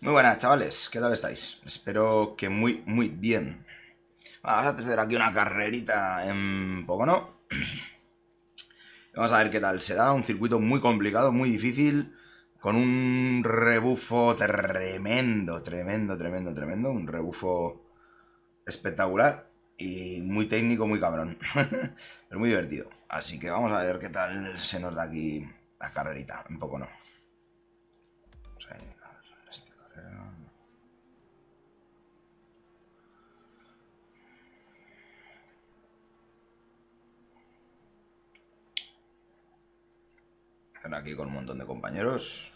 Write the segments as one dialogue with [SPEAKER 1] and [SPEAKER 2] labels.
[SPEAKER 1] Muy buenas, chavales. ¿Qué tal estáis? Espero que muy, muy bien. Vamos a hacer aquí una carrerita en Pocono. Vamos a ver qué tal se da. Un circuito muy complicado, muy difícil. Con un rebufo tremendo, tremendo, tremendo, tremendo. Un rebufo espectacular. Y muy técnico, muy cabrón. Pero muy divertido. Así que vamos a ver qué tal se nos da aquí la carrerita en Pocono. Vamos a ver, esta carrera. Están aquí con un montón de compañeros.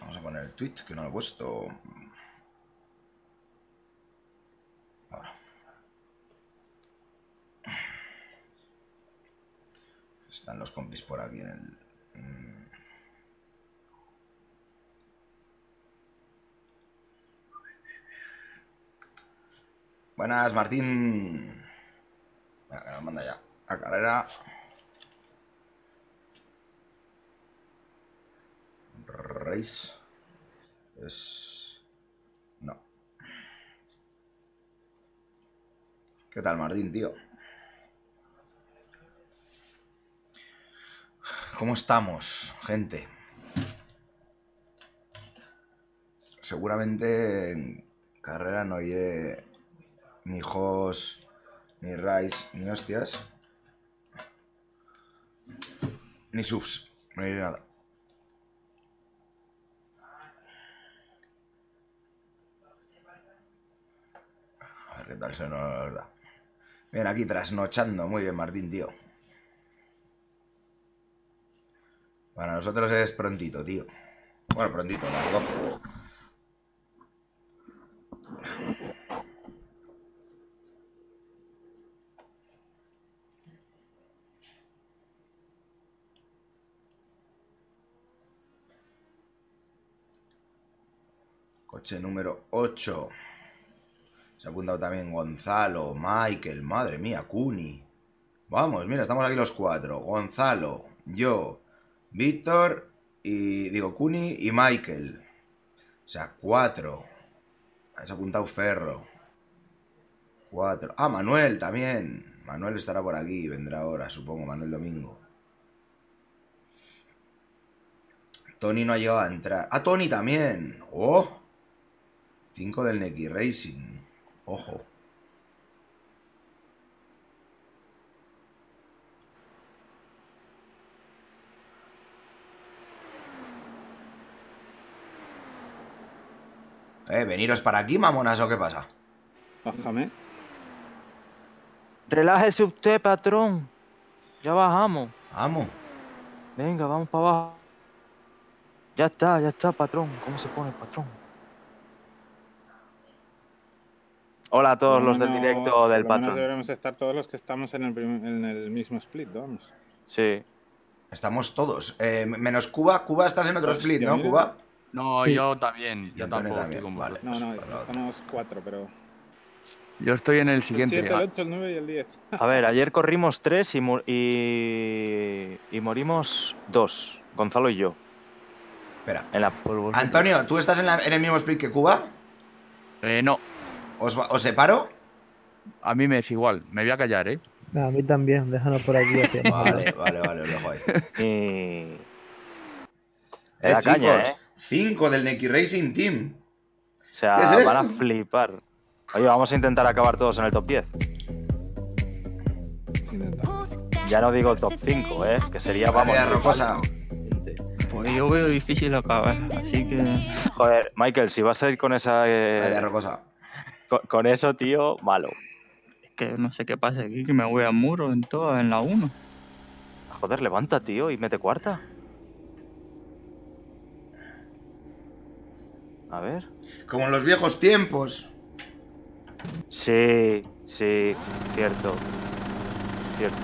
[SPEAKER 1] Vamos a poner el tweet que no lo he puesto. Están los compis por aquí en el. mm. Buenas, Martín. Venga, manda ya. A carrera. Race. Es. No. ¿Qué tal, Martín, tío? ¿Cómo estamos, gente? Seguramente en carrera no iré ni Jos, ni Rice, ni hostias. Ni subs. No iré nada. Qué tal se nos da. Bien, aquí trasnochando. Muy bien, Martín, tío. Para nosotros es prontito, tío. Bueno, prontito, las 12. Coche número 8. Se ha apuntado también Gonzalo, Michael, madre mía, Cuni. Vamos, mira, estamos aquí los cuatro. Gonzalo, yo, Víctor y. digo, Cuni y Michael. O sea, cuatro. Se ha apuntado Ferro. Cuatro. Ah, Manuel también. Manuel estará por aquí, vendrá ahora, supongo, Manuel Domingo. Tony no ha llegado a entrar. Ah, Tony también. ¡Oh! 5 del Neki Racing. Ojo. Eh, veniros para aquí, mamonas, ¿o qué pasa?
[SPEAKER 2] Bájame.
[SPEAKER 3] Relájese usted, patrón. Ya bajamos.
[SPEAKER 1] Vamos.
[SPEAKER 3] Venga, vamos para abajo. Ya está, ya está, patrón. ¿Cómo se pone, patrón? Hola a todos los del directo del patrón.
[SPEAKER 2] deberemos estar todos los que estamos en el, en el mismo split, vamos.
[SPEAKER 3] Sí.
[SPEAKER 1] Estamos todos. Eh, menos Cuba. Cuba estás en otro
[SPEAKER 2] Hostia,
[SPEAKER 1] split, ¿no,
[SPEAKER 2] mira.
[SPEAKER 1] Cuba?
[SPEAKER 4] No,
[SPEAKER 5] Sí.
[SPEAKER 4] yo también. Yo tampoco
[SPEAKER 1] también,
[SPEAKER 4] estoy
[SPEAKER 1] vale.
[SPEAKER 2] No, no,
[SPEAKER 1] otro.
[SPEAKER 2] estamos cuatro, pero.
[SPEAKER 4] Yo estoy en el
[SPEAKER 2] El
[SPEAKER 4] siguiente.
[SPEAKER 2] 7, el
[SPEAKER 4] ah,
[SPEAKER 2] 8, el 9 y el 10.
[SPEAKER 3] A ver, ayer corrimos tres y, mu- y, y morimos dos. Gonzalo y yo.
[SPEAKER 1] Espera.
[SPEAKER 3] En la...
[SPEAKER 1] Antonio, ¿tú estás en, la- en el mismo split que Cuba?
[SPEAKER 4] Eh, no,
[SPEAKER 1] ¿Os, os separo?
[SPEAKER 4] a mí me es igual. Me voy a callar, ¿eh?
[SPEAKER 5] A mí también, déjanos por aquí. hacia
[SPEAKER 1] Vale, vale, vale, os dejo ahí.
[SPEAKER 3] y-
[SPEAKER 1] Eh,
[SPEAKER 3] La caña,
[SPEAKER 1] chicos,
[SPEAKER 3] ¿eh?
[SPEAKER 1] 5 del Neki Racing Team.
[SPEAKER 3] O sea,
[SPEAKER 1] ¿Qué es
[SPEAKER 3] van a flipar. Oye, vamos a intentar acabar todos en el top 10. Ya no digo top 5, ¿eh? Que sería, vamos...
[SPEAKER 1] Vale, Rocosa.
[SPEAKER 6] Pues yo veo difícil acabar, así que
[SPEAKER 3] Joder, Michael, si vas a ir con esa... eh,
[SPEAKER 1] Vale, Rocosa.
[SPEAKER 3] Con, eso, tío, malo.
[SPEAKER 6] Es que no sé qué pasa aquí, que me voy a muro en toda en la 1.
[SPEAKER 3] Joder, levanta, tío, y mete cuarta. A ver.
[SPEAKER 1] Como en los viejos tiempos.
[SPEAKER 3] Sí, sí, cierto. Cierto.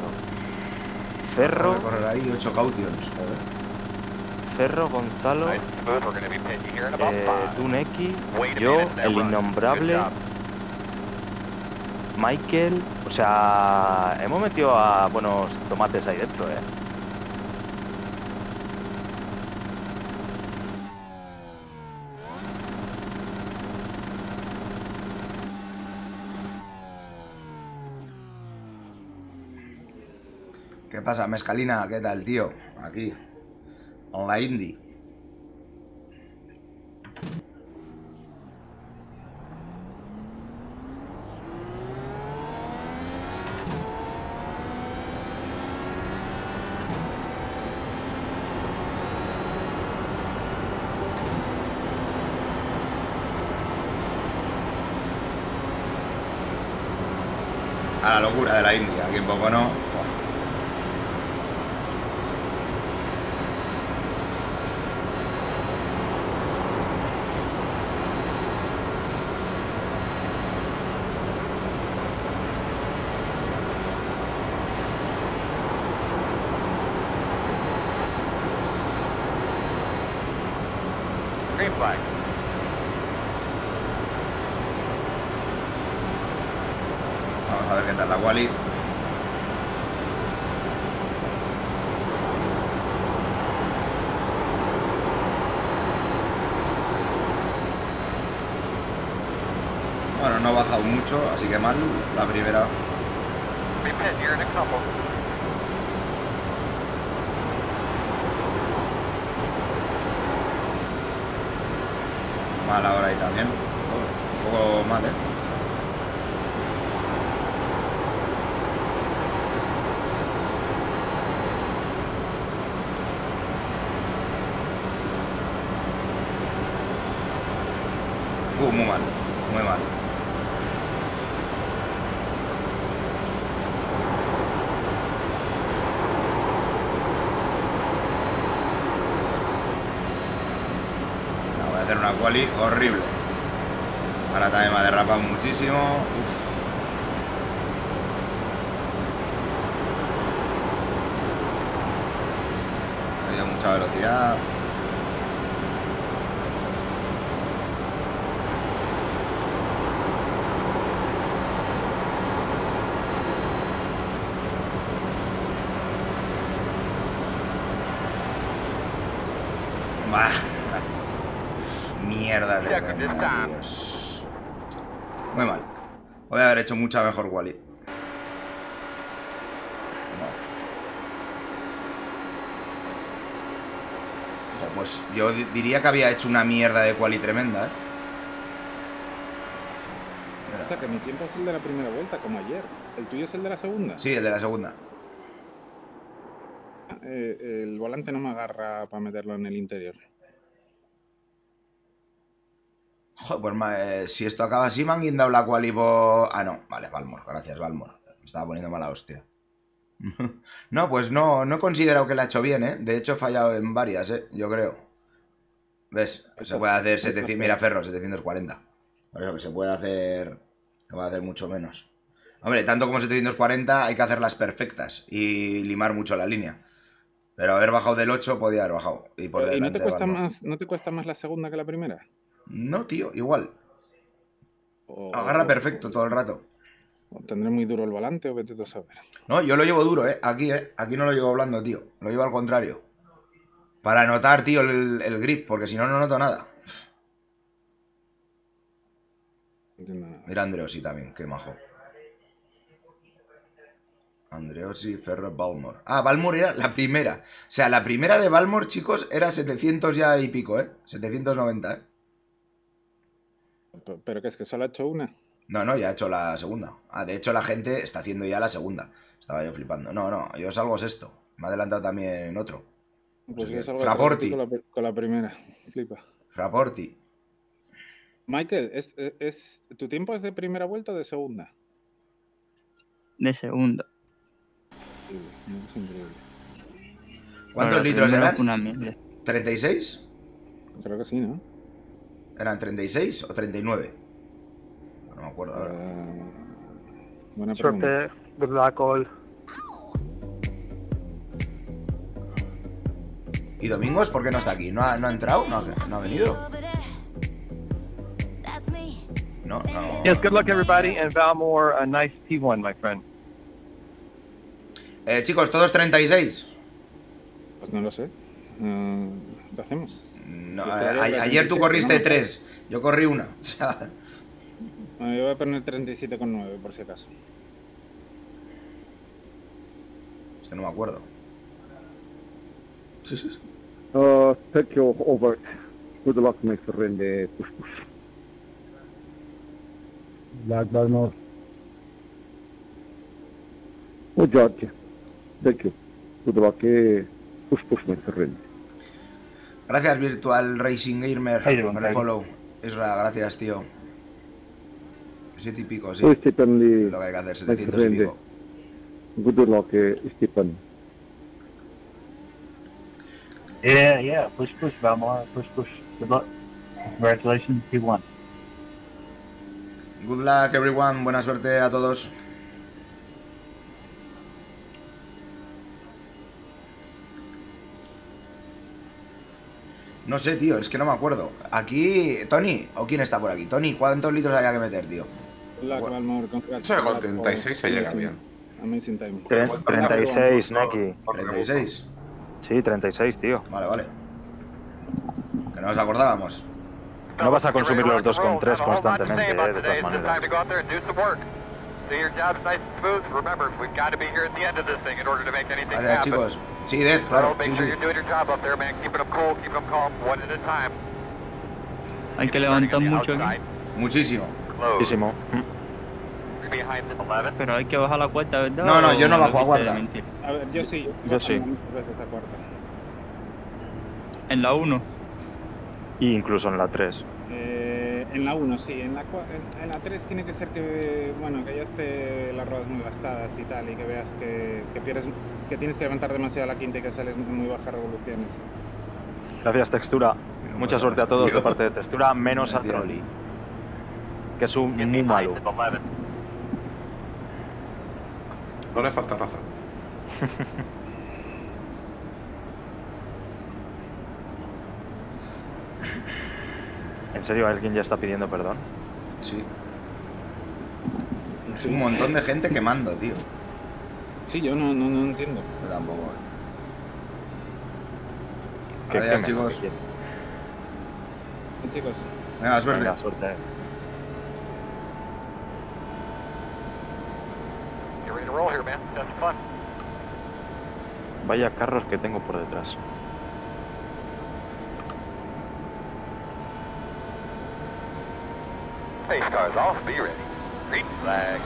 [SPEAKER 3] Ferro.
[SPEAKER 1] correr ahí, 8 cautions, joder.
[SPEAKER 3] Ferro, Gonzalo, eh, yo, el innombrable. Michael. O sea, hemos metido a buenos tomates ahí dentro, eh.
[SPEAKER 1] ¿Qué pasa, Mezcalina? ¿Qué tal, tío? Aquí. En la indie. A la locura de la India, aquí en poco no.
[SPEAKER 7] Green flag.
[SPEAKER 1] Vamos a ver qué tal la Wally. Bueno, no ha bajado mucho, así que mal la primera. Mal ahora ahí también. Un poco mal, ¿eh? Uh, muy mal, muy mal. No, voy a hacer una quali horrible. Ahora también me ha Uf. Dio mucha velocidad. Bah. Mierda tremenda, Dios. Muy mal. Podría haber hecho mucha mejor Wally. No. Ojo, pues yo di- diría que había hecho una mierda de quali tremenda, ¿eh?
[SPEAKER 2] O sea, que mi tiempo es el de la primera vuelta, como ayer. ¿El tuyo es el de la segunda?
[SPEAKER 1] Sí, el de la segunda.
[SPEAKER 2] Eh, el volante no me agarra para meterlo en el interior.
[SPEAKER 1] Joder, pues ma- eh, si esto acaba así, me han guindado la quali por... Ah, no. Vale, Valmor. Gracias, Valmor. Me estaba poniendo mala hostia. no, pues no, no he considerado que la ha hecho bien, ¿eh? De hecho, he fallado en varias, ¿eh? Yo creo. ¿Ves? Se puede hacer 700... Mira, Ferro, 740. Por eso que se puede hacer... Se puede hacer mucho menos. Hombre, tanto como 740 hay que hacerlas perfectas y limar mucho la línea. Pero haber bajado del 8 podía haber bajado. Y, por
[SPEAKER 2] ¿Y no
[SPEAKER 1] delante
[SPEAKER 2] te,
[SPEAKER 1] de
[SPEAKER 2] cuesta
[SPEAKER 1] Valmor.
[SPEAKER 2] más, no te cuesta más la segunda que la primera?
[SPEAKER 1] No, tío, igual.
[SPEAKER 2] O-
[SPEAKER 1] Agarra
[SPEAKER 2] o-
[SPEAKER 1] perfecto todo el rato.
[SPEAKER 2] o tendré muy duro el volante o vete tú a saber.
[SPEAKER 1] No, yo lo llevo duro, ¿eh? Aquí, ¿eh? Aquí no lo llevo blando, tío. Lo llevo al contrario. Para notar, tío, el, el grip, porque si no, no noto nada. Mira Andreossi también, qué majo. Andreossi, Ferro, Balmor. Ah, Balmor era la primera. O sea, la primera de Balmor, chicos, era 700 ya y pico, ¿eh? 790, ¿eh?
[SPEAKER 2] Pero- ¿Pero qué es que solo ha hecho una?
[SPEAKER 1] No, no, ya he hecho la segunda. Ah, de hecho, la gente está haciendo ya la segunda. Estaba yo flipando. No, no, yo salgo sexto. Me ha adelantado también otro.
[SPEAKER 2] Pues yo salgo
[SPEAKER 1] Fraporti.
[SPEAKER 2] Con la, con la primera. Flipa.
[SPEAKER 1] Fraporti.
[SPEAKER 2] Michael, ¿es, es- es- ¿tu tiempo es de primera vuelta o de segunda?
[SPEAKER 6] De segunda.
[SPEAKER 2] Es increíble.
[SPEAKER 1] ¿Cuántos
[SPEAKER 6] Bueno,
[SPEAKER 1] litros eran?
[SPEAKER 6] Una mierda.
[SPEAKER 1] ¿36?
[SPEAKER 2] Creo que sí, ¿no?
[SPEAKER 1] ¿Eran 36 o 39? No me acuerdo ahora.
[SPEAKER 2] Eh, buena pregunta.
[SPEAKER 8] Suerte, good luck all.
[SPEAKER 1] ¿Y Domingos por qué no está aquí? ¿No ha, no ha entrado? ¿No ha, no ha venido? No, no.
[SPEAKER 9] Yes, good luck everybody, and Valmore, a nice T1, my friend.
[SPEAKER 1] Eh, chicos, todos 36.
[SPEAKER 2] Pues no lo sé. Eh, ¿Qué hacemos?
[SPEAKER 1] No, ayer tú
[SPEAKER 2] 37,
[SPEAKER 1] corriste
[SPEAKER 2] ¿no?
[SPEAKER 1] 3. Yo corrí una. O sea,
[SPEAKER 2] Bueno, yo voy a poner 37,9 por si acaso.
[SPEAKER 1] es que no me acuerdo.
[SPEAKER 10] Uh, take you over. Good luck, my friend. Push, push. Black Barnos. Oh, George. Thank you. Good luck. Push, push, my friend.
[SPEAKER 1] Gracias, Virtual Racing Gamer, por el follow. Isra, gracias, tío. Siete y pico, sí.
[SPEAKER 10] Stephen.
[SPEAKER 1] Lo que hay que hacer,
[SPEAKER 10] my
[SPEAKER 1] 700 y pico.
[SPEAKER 10] Good luck, uh, Stephen.
[SPEAKER 6] Yeah, yeah. Push, push, Valmore. Push, push. Good luck. Congratulations, T1.
[SPEAKER 1] Good luck, everyone. Buena suerte a todos. No sé, tío, es que no me acuerdo. Aquí, Tony, ¿o quién está por aquí? Tony, ¿cuántos litros había que meter, tío? Bueno.
[SPEAKER 11] Sí, con
[SPEAKER 2] Black
[SPEAKER 11] 36 se llega bien.
[SPEAKER 2] Amazing time.
[SPEAKER 3] Tre- 36, Neki.
[SPEAKER 1] 36.
[SPEAKER 3] Sí, 36, tío.
[SPEAKER 1] Vale, vale. Que no nos acordábamos.
[SPEAKER 3] No vas a consumir los
[SPEAKER 7] rock
[SPEAKER 3] dos
[SPEAKER 7] and roll.
[SPEAKER 3] con tres
[SPEAKER 7] Not a whole lot to say
[SPEAKER 3] constantemente,
[SPEAKER 7] about
[SPEAKER 3] eh, de todas maneras.
[SPEAKER 7] To go out there and do some work. Do your jobs nice and smooth. Remember, we've got to be here at the end of this thing in order to make anything
[SPEAKER 1] Gracias,
[SPEAKER 7] happen.
[SPEAKER 1] chicos. Sí, Dead, claro. Sí,
[SPEAKER 7] sure
[SPEAKER 1] sí.
[SPEAKER 7] you're doing your job up there, man. Keeping them cool, keeping them calm, one at a time.
[SPEAKER 6] Hay que
[SPEAKER 7] turning
[SPEAKER 6] levantar mucho aquí.
[SPEAKER 1] Muchísimo.
[SPEAKER 3] Muchísimo.
[SPEAKER 7] Behind the 11.
[SPEAKER 6] pero hay que bajar la cuenta, ¿verdad?
[SPEAKER 1] No, no, yo no
[SPEAKER 6] ¿O
[SPEAKER 1] bajo a guarda.
[SPEAKER 2] A ver, yo sí.
[SPEAKER 3] Yo sí.
[SPEAKER 2] Cuarta.
[SPEAKER 6] En la 1.
[SPEAKER 3] Y incluso en la 3.
[SPEAKER 2] Eh, en la 1, sí. En la, en, en la 3 tiene que ser que, bueno, que ya esté las ruedas muy gastadas y tal, y que veas que, que pierdes, que tienes que levantar demasiado la quinta y que sales en muy bajas revoluciones.
[SPEAKER 3] Gracias, Textura. Mucha suerte a todos de parte de Textura, menos a
[SPEAKER 1] Entiendo.
[SPEAKER 3] Trolli. Que es un muy malo.
[SPEAKER 7] 11.
[SPEAKER 11] No le falta raza.
[SPEAKER 3] ¿En serio alguien ya está pidiendo perdón?
[SPEAKER 1] Sí. Es un montón de gente quemando, tío.
[SPEAKER 2] Sí, yo no, no, no entiendo.
[SPEAKER 1] Yo tampoco.
[SPEAKER 3] Quemen lo que
[SPEAKER 1] chicos.
[SPEAKER 3] quieren.
[SPEAKER 2] Chicos,
[SPEAKER 1] Venga, suerte.
[SPEAKER 3] Venga, suerte.
[SPEAKER 7] Get ready to roll here, man. That's fun.
[SPEAKER 3] Vaya carros que tengo por detrás.
[SPEAKER 7] Space cars off. Be ready. Green flag.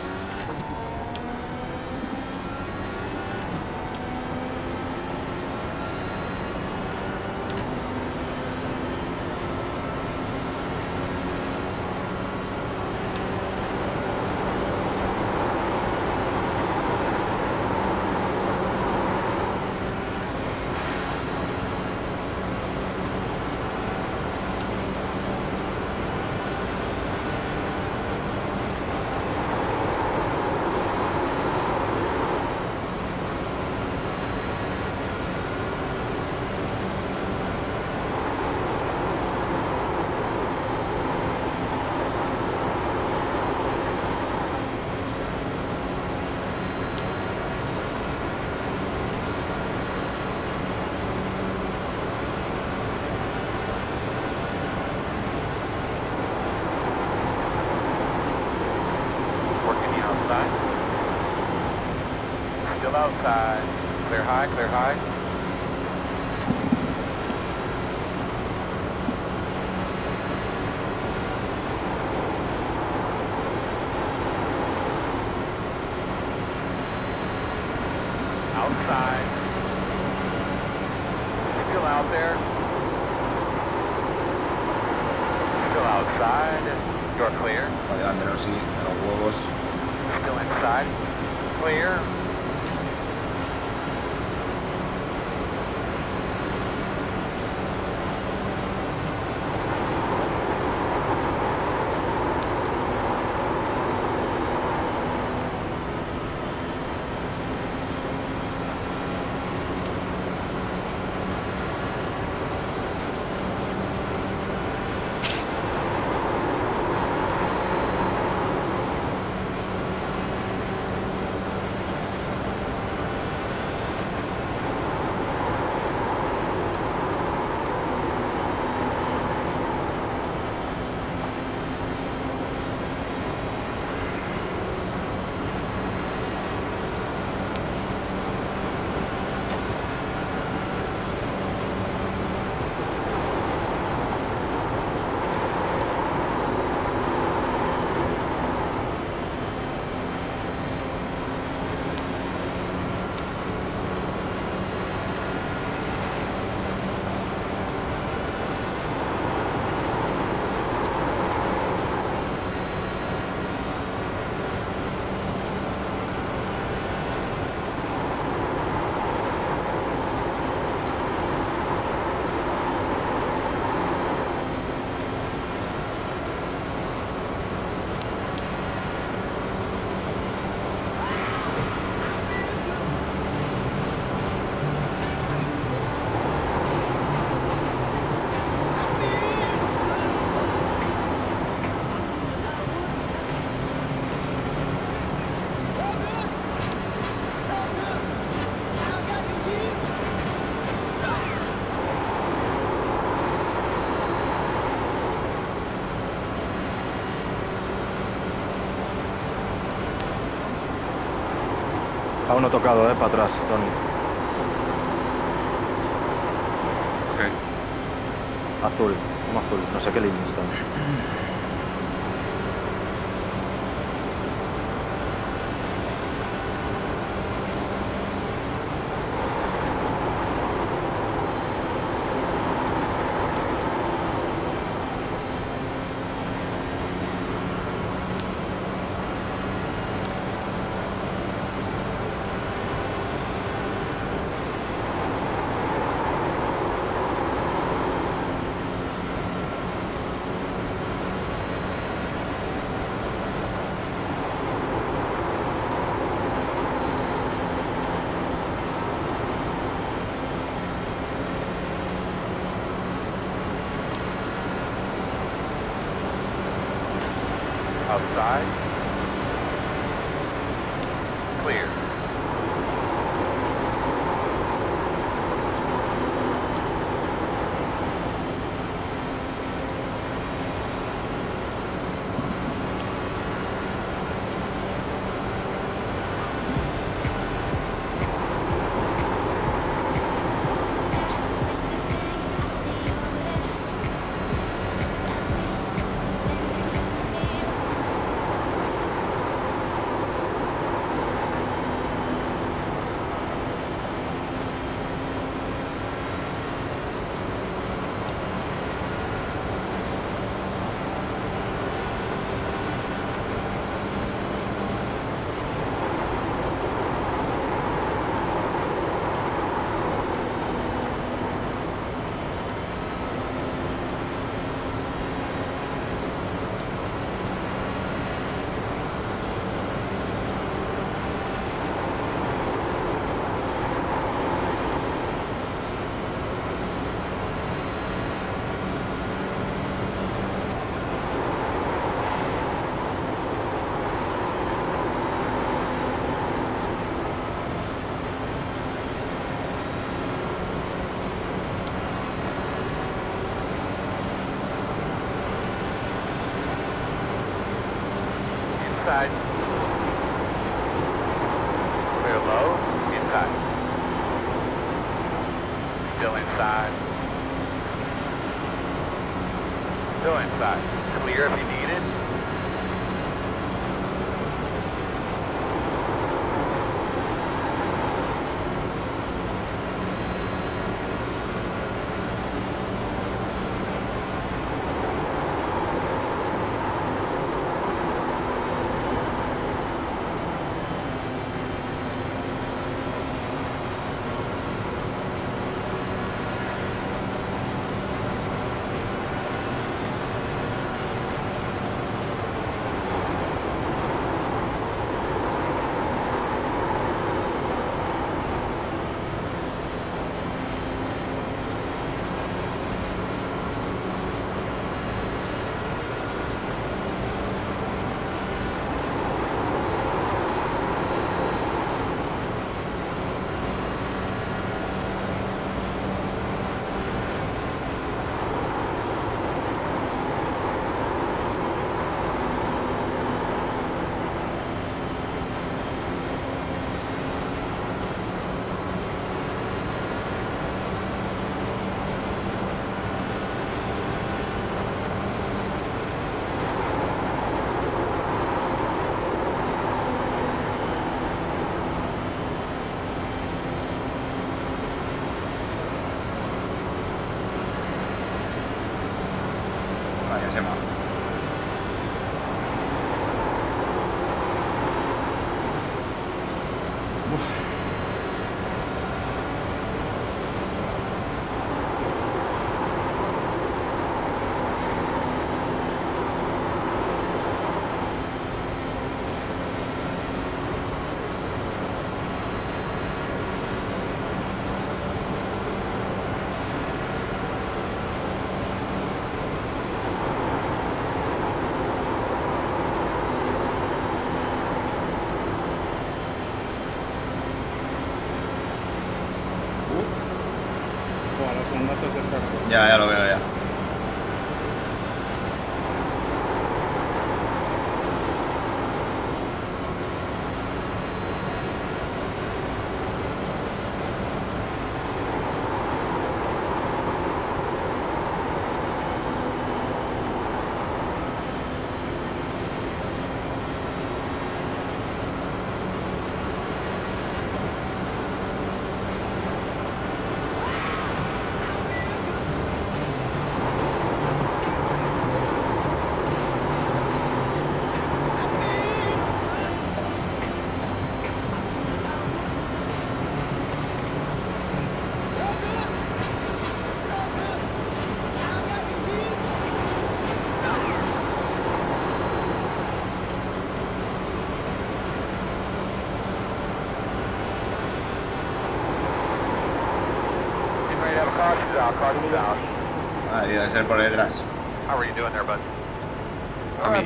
[SPEAKER 7] Uno tocado, eh, para atrás, Tony.
[SPEAKER 1] side.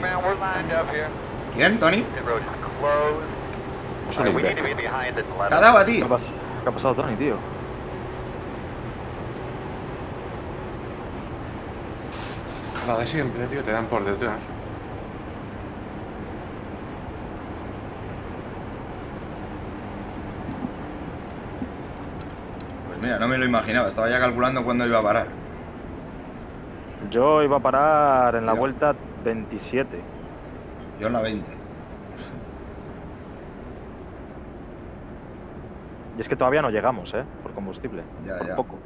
[SPEAKER 7] Man, we're lined up here.
[SPEAKER 1] ¿Quién, Tony?
[SPEAKER 7] Pit road is closed.
[SPEAKER 11] Es un
[SPEAKER 7] Alright, we need to be
[SPEAKER 11] imbécil.
[SPEAKER 7] behind at
[SPEAKER 1] ¿Te ha dado
[SPEAKER 7] 11.
[SPEAKER 1] a ti?
[SPEAKER 3] ¿Qué ha, pas- qué ha pasado, Tony, tío?
[SPEAKER 11] La de siempre, tío, te dan por detrás.
[SPEAKER 1] Pues mira, no me lo imaginaba. Estaba ya calculando cuándo iba a parar.
[SPEAKER 3] Yo iba a parar en la vuelta 27.
[SPEAKER 1] Yo en la 20.
[SPEAKER 3] Y es que todavía no llegamos, ¿eh? Por combustible.
[SPEAKER 1] Ya, ya.
[SPEAKER 3] Poco.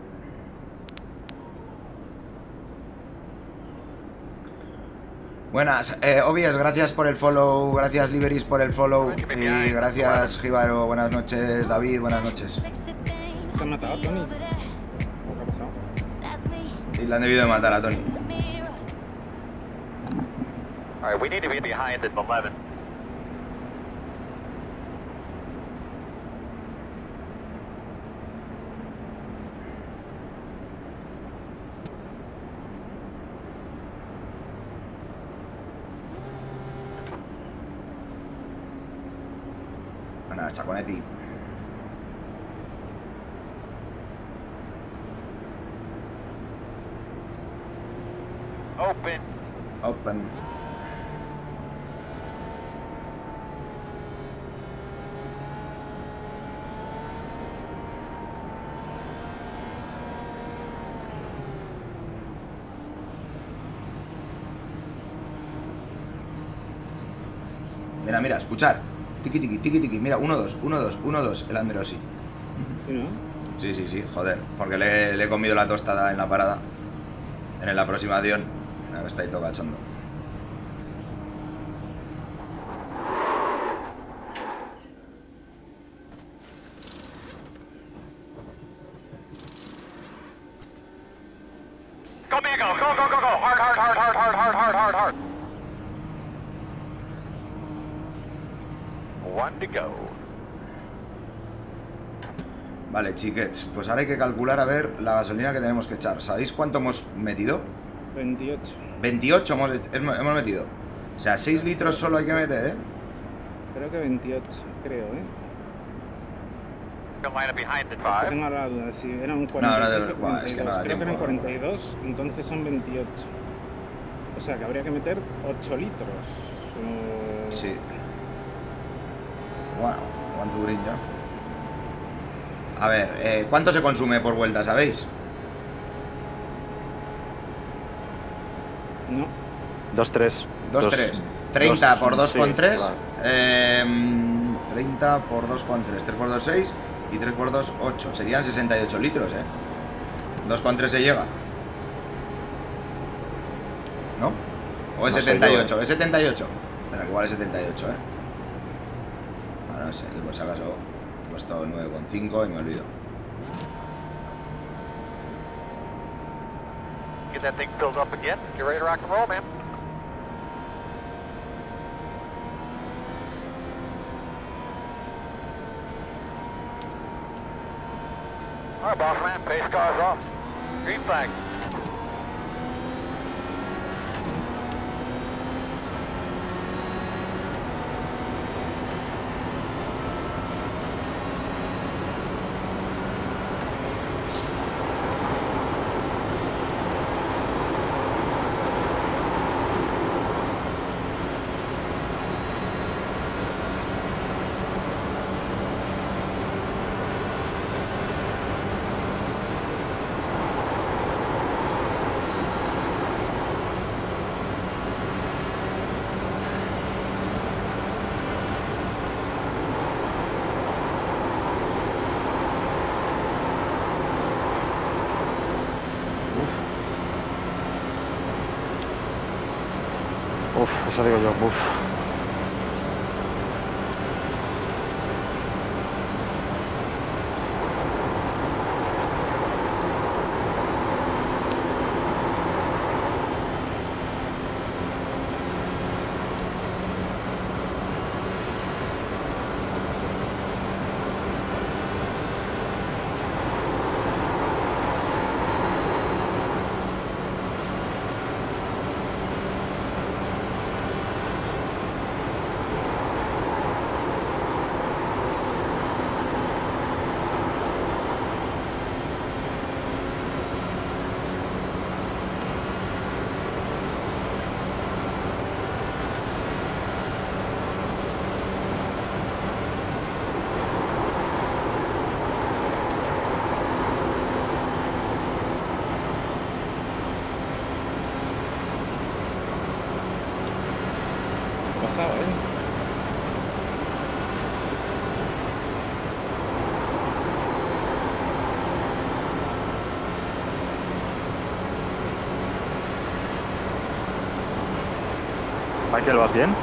[SPEAKER 1] Buenas, eh, Obies, gracias por el follow, gracias Liberis por el follow y gracias Gibaro, buenas noches, David, buenas noches.
[SPEAKER 2] ¿Se han matado, Tony? ¿O qué ha pasado?
[SPEAKER 1] Y le han debido de matar a Tony.
[SPEAKER 7] Alright, we need to be behind at 11.
[SPEAKER 1] Buenas, Chaconetti.
[SPEAKER 7] Open.
[SPEAKER 1] Open. Escuchar. Tiki tiki, tiki tiki. Mira, 1-2, 1-2, 1-2, el Androsi.
[SPEAKER 2] ¿Sí?
[SPEAKER 1] Sí, sí, sí, joder. Porque le, le he comido la tostada en la parada. En la aproximación. Ahora está ahí todo cachondo. Chiquets. Pues ahora hay que calcular a ver la gasolina que tenemos que echar. ¿Sabéis cuánto hemos metido?
[SPEAKER 2] 28.
[SPEAKER 1] 28 hemos, hemos metido. O sea, 6 litros solo hay que meter, ¿eh?
[SPEAKER 2] Creo que 28, creo, ¿eh? Es que
[SPEAKER 7] 5.
[SPEAKER 2] tengo la duda, si eran un
[SPEAKER 1] No, no,
[SPEAKER 2] 46
[SPEAKER 1] de-
[SPEAKER 2] o
[SPEAKER 1] buah, es que no
[SPEAKER 2] 42.
[SPEAKER 1] da
[SPEAKER 2] creo que eran
[SPEAKER 1] tiempo.
[SPEAKER 2] 42, entonces son 28. O sea que habría que meter 8 litros. o-
[SPEAKER 1] Sí. Wow, cuánto durín ya. A ver, eh, ¿cuánto se consume por vuelta, sabéis?
[SPEAKER 2] No,
[SPEAKER 3] 2-3.
[SPEAKER 1] 2-3. 30 por 2,3.
[SPEAKER 3] claro.
[SPEAKER 1] em, 30 por 2,3. 3 por 2, 6. Y 3 por 2, 8. Serían 68 litros, ¿eh? 2,3 se llega. ¿No? O es
[SPEAKER 3] No sé
[SPEAKER 1] 78. Es 78. Pero que igual es 78, ¿eh? Ah, no sé. Por si acaso puesto 9,5 y me olvido.
[SPEAKER 7] Get that thing filled up again. Get ready to rock and roll, man. All right, boss man. Pace cars off. Green flag.
[SPEAKER 3] dışarı geliyor. Of. Michael, ¿vas bien?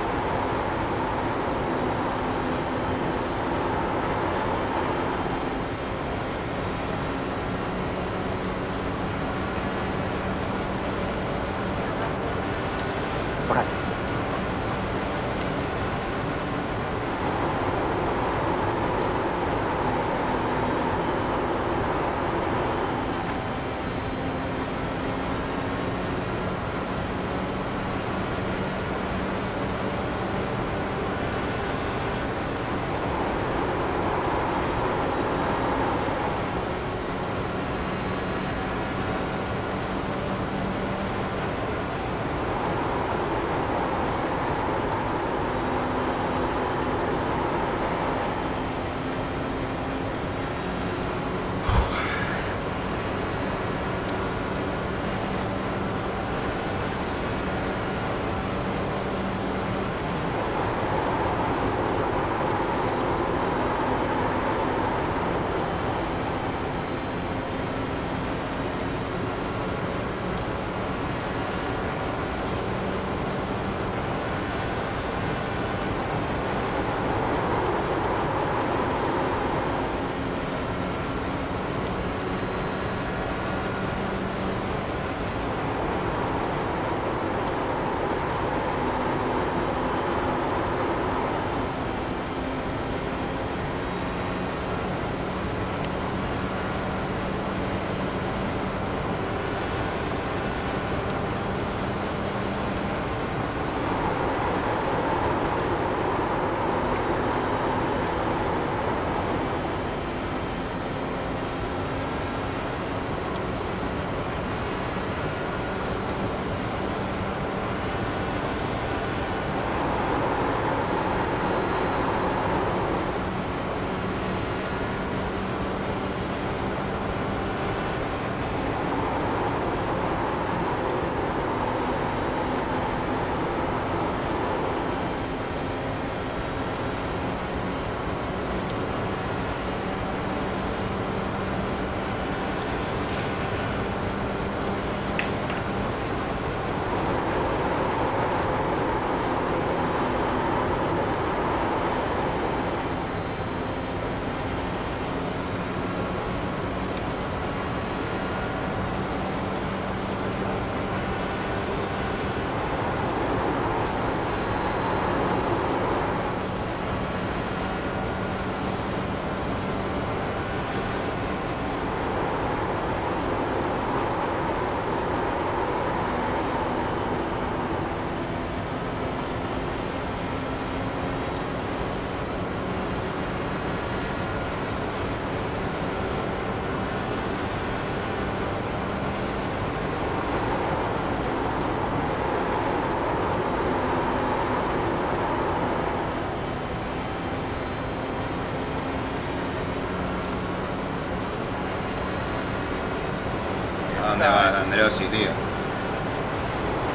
[SPEAKER 1] Va el Andreossi, tío?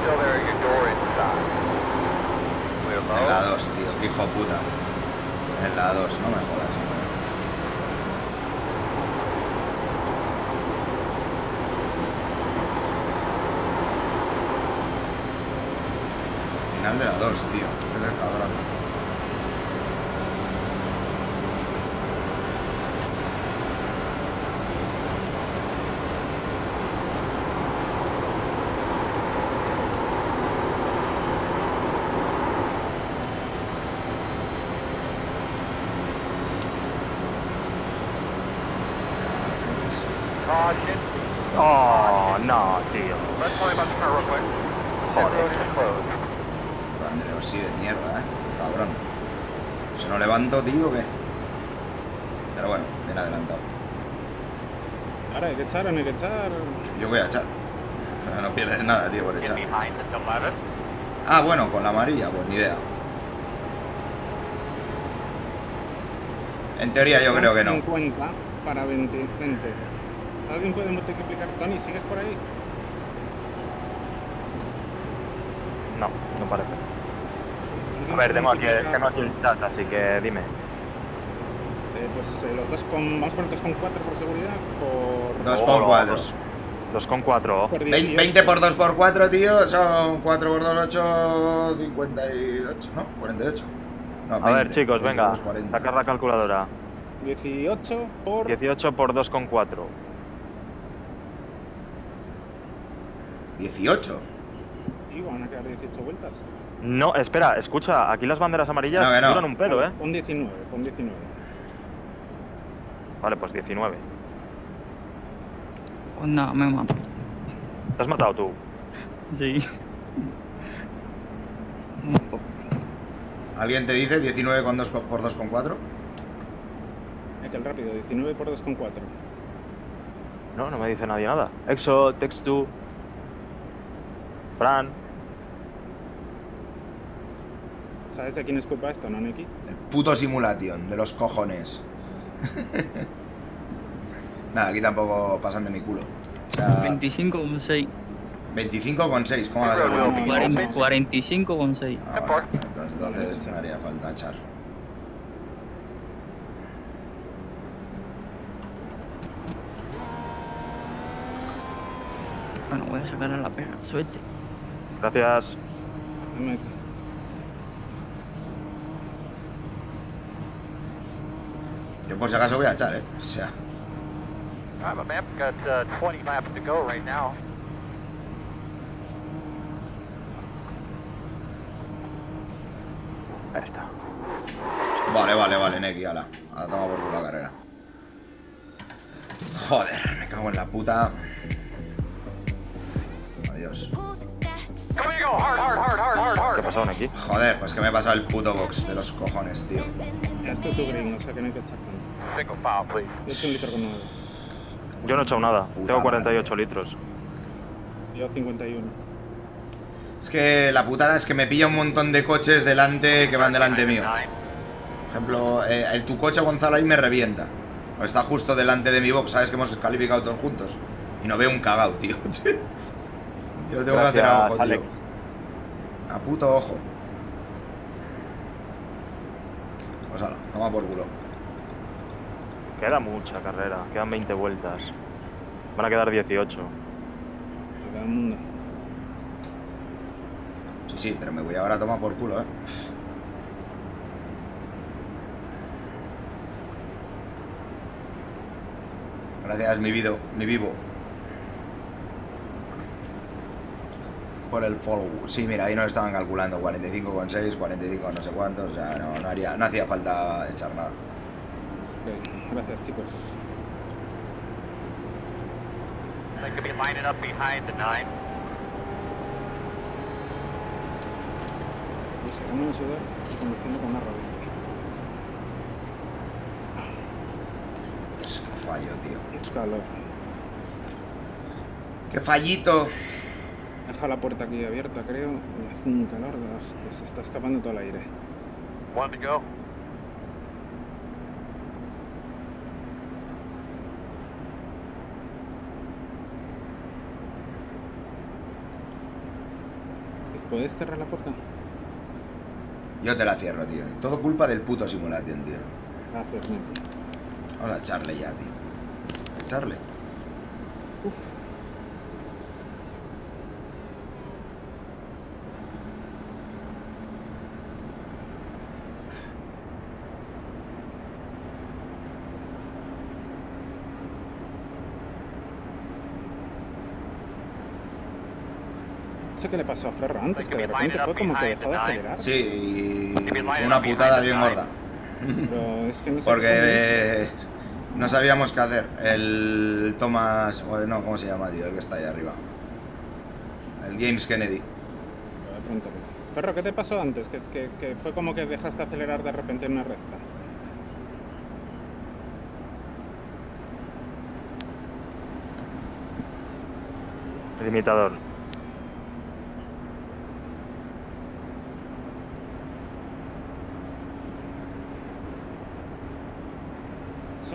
[SPEAKER 7] Still there, your door inside. Clear
[SPEAKER 1] En la
[SPEAKER 7] low.
[SPEAKER 1] 2, tío, qué hijo de puta. En la 2, no me jodas. Final de la 2, tío. Qué del cabrón.
[SPEAKER 7] Caution.
[SPEAKER 3] Oh, no, tío.
[SPEAKER 7] Let's tell you about the car real quick. Pit road is closed.
[SPEAKER 1] Puto Andreossi de mierda, eh. Cabrón. Si no levanto, tío, ¿qué? Pero bueno, bien adelantado.
[SPEAKER 2] Ahora hay que echar o no hay que echar.
[SPEAKER 1] Yo voy a echar. Pero no pierdes nada, tío, por echar.
[SPEAKER 7] behind the 11.
[SPEAKER 1] Ah, bueno, con la amarilla, pues ni idea. En teoría yo creo que no.
[SPEAKER 2] 50 para 20. 20. ¿Alguien puede multiplicar? Tony, ¿sigues por ahí?
[SPEAKER 3] No, no parece.
[SPEAKER 2] ¿Alguien
[SPEAKER 3] A ver, tengo aquí, tengo aquí el chat, así que dime.
[SPEAKER 2] Eh, pues eh, los dos con. Vamos a poner dos con 4 por seguridad. Por.
[SPEAKER 1] Dos
[SPEAKER 3] Oh,
[SPEAKER 1] con
[SPEAKER 3] no,
[SPEAKER 1] cuatro.
[SPEAKER 3] dos. 2,4.
[SPEAKER 2] Por
[SPEAKER 1] Vein-
[SPEAKER 2] 18.
[SPEAKER 1] 20 por 2 por 4, tío, son 4 por 2, 8, 58, ¿no? 48. No,
[SPEAKER 3] A ver,
[SPEAKER 1] 20,
[SPEAKER 3] chicos,
[SPEAKER 1] 20
[SPEAKER 3] venga.
[SPEAKER 1] por 40.
[SPEAKER 3] Sacar la calculadora.
[SPEAKER 2] 18 por...
[SPEAKER 3] 18 por 2,4.
[SPEAKER 1] 18.
[SPEAKER 2] Y van a quedar 18 vueltas.
[SPEAKER 3] No, espera, escucha, aquí las banderas amarillas
[SPEAKER 1] No, que no.
[SPEAKER 3] duran un pelo, ¿eh?
[SPEAKER 2] Pon 19, pon 19.
[SPEAKER 3] Vale, pues 19.
[SPEAKER 8] Pues nada, me mato.
[SPEAKER 3] ¿Te has matado tú?
[SPEAKER 8] Sí.
[SPEAKER 1] ¿Alguien te dice 19 con 2 por 2 con 4?
[SPEAKER 2] Es que el rápido, 19 por 2,4.
[SPEAKER 3] No, no me dice nadie nada. Exo, Textu. Fran.
[SPEAKER 2] ¿Sabes de quién es culpa esto, no, Neki?
[SPEAKER 1] El puto simulation, de los cojones. Nada, aquí tampoco pasan de mi culo. O sea,
[SPEAKER 8] 25 con 6.
[SPEAKER 1] 25 con 6, ¿cómo va a ser?
[SPEAKER 2] No, no,
[SPEAKER 1] 25?
[SPEAKER 2] no, no.
[SPEAKER 8] 40 45 con 6.
[SPEAKER 1] Ah, entonces me haría falta echar.
[SPEAKER 8] Bueno, voy a sacar a la pega. Suerte.
[SPEAKER 3] Gracias.
[SPEAKER 1] Yo por si acaso voy a echar, ¿eh? O sea,
[SPEAKER 7] uh, 20 laps to go right now.
[SPEAKER 3] Ahí está.
[SPEAKER 1] vale, vale, vale, Neki, ala. Ahora toma por culo la carrera. Joder, me cago en la puta. Adiós.
[SPEAKER 3] ¿Qué aquí?
[SPEAKER 1] Joder, pues que me he pasado el puto box de los cojones, tío.
[SPEAKER 2] Ya esto es tu green, o sea que no hay que echar.
[SPEAKER 7] Single file, please.
[SPEAKER 2] Yo he hecho un litro con 9.
[SPEAKER 3] Yo no he echado nada.
[SPEAKER 1] Puta
[SPEAKER 3] Tengo 48
[SPEAKER 1] madre.
[SPEAKER 3] litros.
[SPEAKER 2] Yo 51.
[SPEAKER 1] Es que la putada es que me pilla un montón de coches delante que van delante mío. Por ejemplo, eh, el, tu coche Gonzalo ahí me revienta. O está justo delante de mi box, sabes que hemos calificado todos juntos. Y no veo un cagao, tío. Yo lo tengo que hacer a ojo, tío. A puto ojo. Pues ala, toma por culo.
[SPEAKER 3] Queda mucha carrera. Quedan 20 vueltas. Van a quedar 18.
[SPEAKER 2] A cada mundo.
[SPEAKER 1] Sí, sí, pero me voy ahora a tomar por culo, eh. Gracias, mi vivo, mi vivo. Por el follow. Sí, mira, ahí nos estaban calculando 45,6, 45 no sé cuántos. O sea, no, no, haría, no hacía falta echar nada.
[SPEAKER 2] Ok, gracias chicos.
[SPEAKER 7] They could be lining up behind the nine.
[SPEAKER 2] Y segundo en sudor, conduciendo con una rodilla.
[SPEAKER 1] Es que fallo, tío.
[SPEAKER 2] Es calor.
[SPEAKER 1] ¡Qué fallito!
[SPEAKER 2] Deja la puerta aquí abierta, creo. Y hace un calor de hostia, Se está escapando todo el aire.
[SPEAKER 7] One to go.
[SPEAKER 2] ¿Puedes cerrar la puerta?
[SPEAKER 1] Yo te la cierro, tío. Todo culpa del puto simulation, tío.
[SPEAKER 2] Gracias, Neki.
[SPEAKER 1] Vamos a echarle ya, tío. Echarle.
[SPEAKER 2] Sé qué le pasó a Ferro antes, que de repente fue como que dejó de
[SPEAKER 7] the
[SPEAKER 2] acelerar.
[SPEAKER 1] Sí, y fue una putada bien gorda.
[SPEAKER 2] Pero es que no sé
[SPEAKER 1] Porque
[SPEAKER 2] cómo-
[SPEAKER 1] eh, no sabíamos qué hacer. El Thomas, bueno, no, ¿cómo se llama, tío? El que está ahí arriba. El James Kennedy.
[SPEAKER 2] Ferro, ¿qué te pasó antes? Que, que- que fue como que dejaste acelerar de repente en una recta.
[SPEAKER 3] Limitador.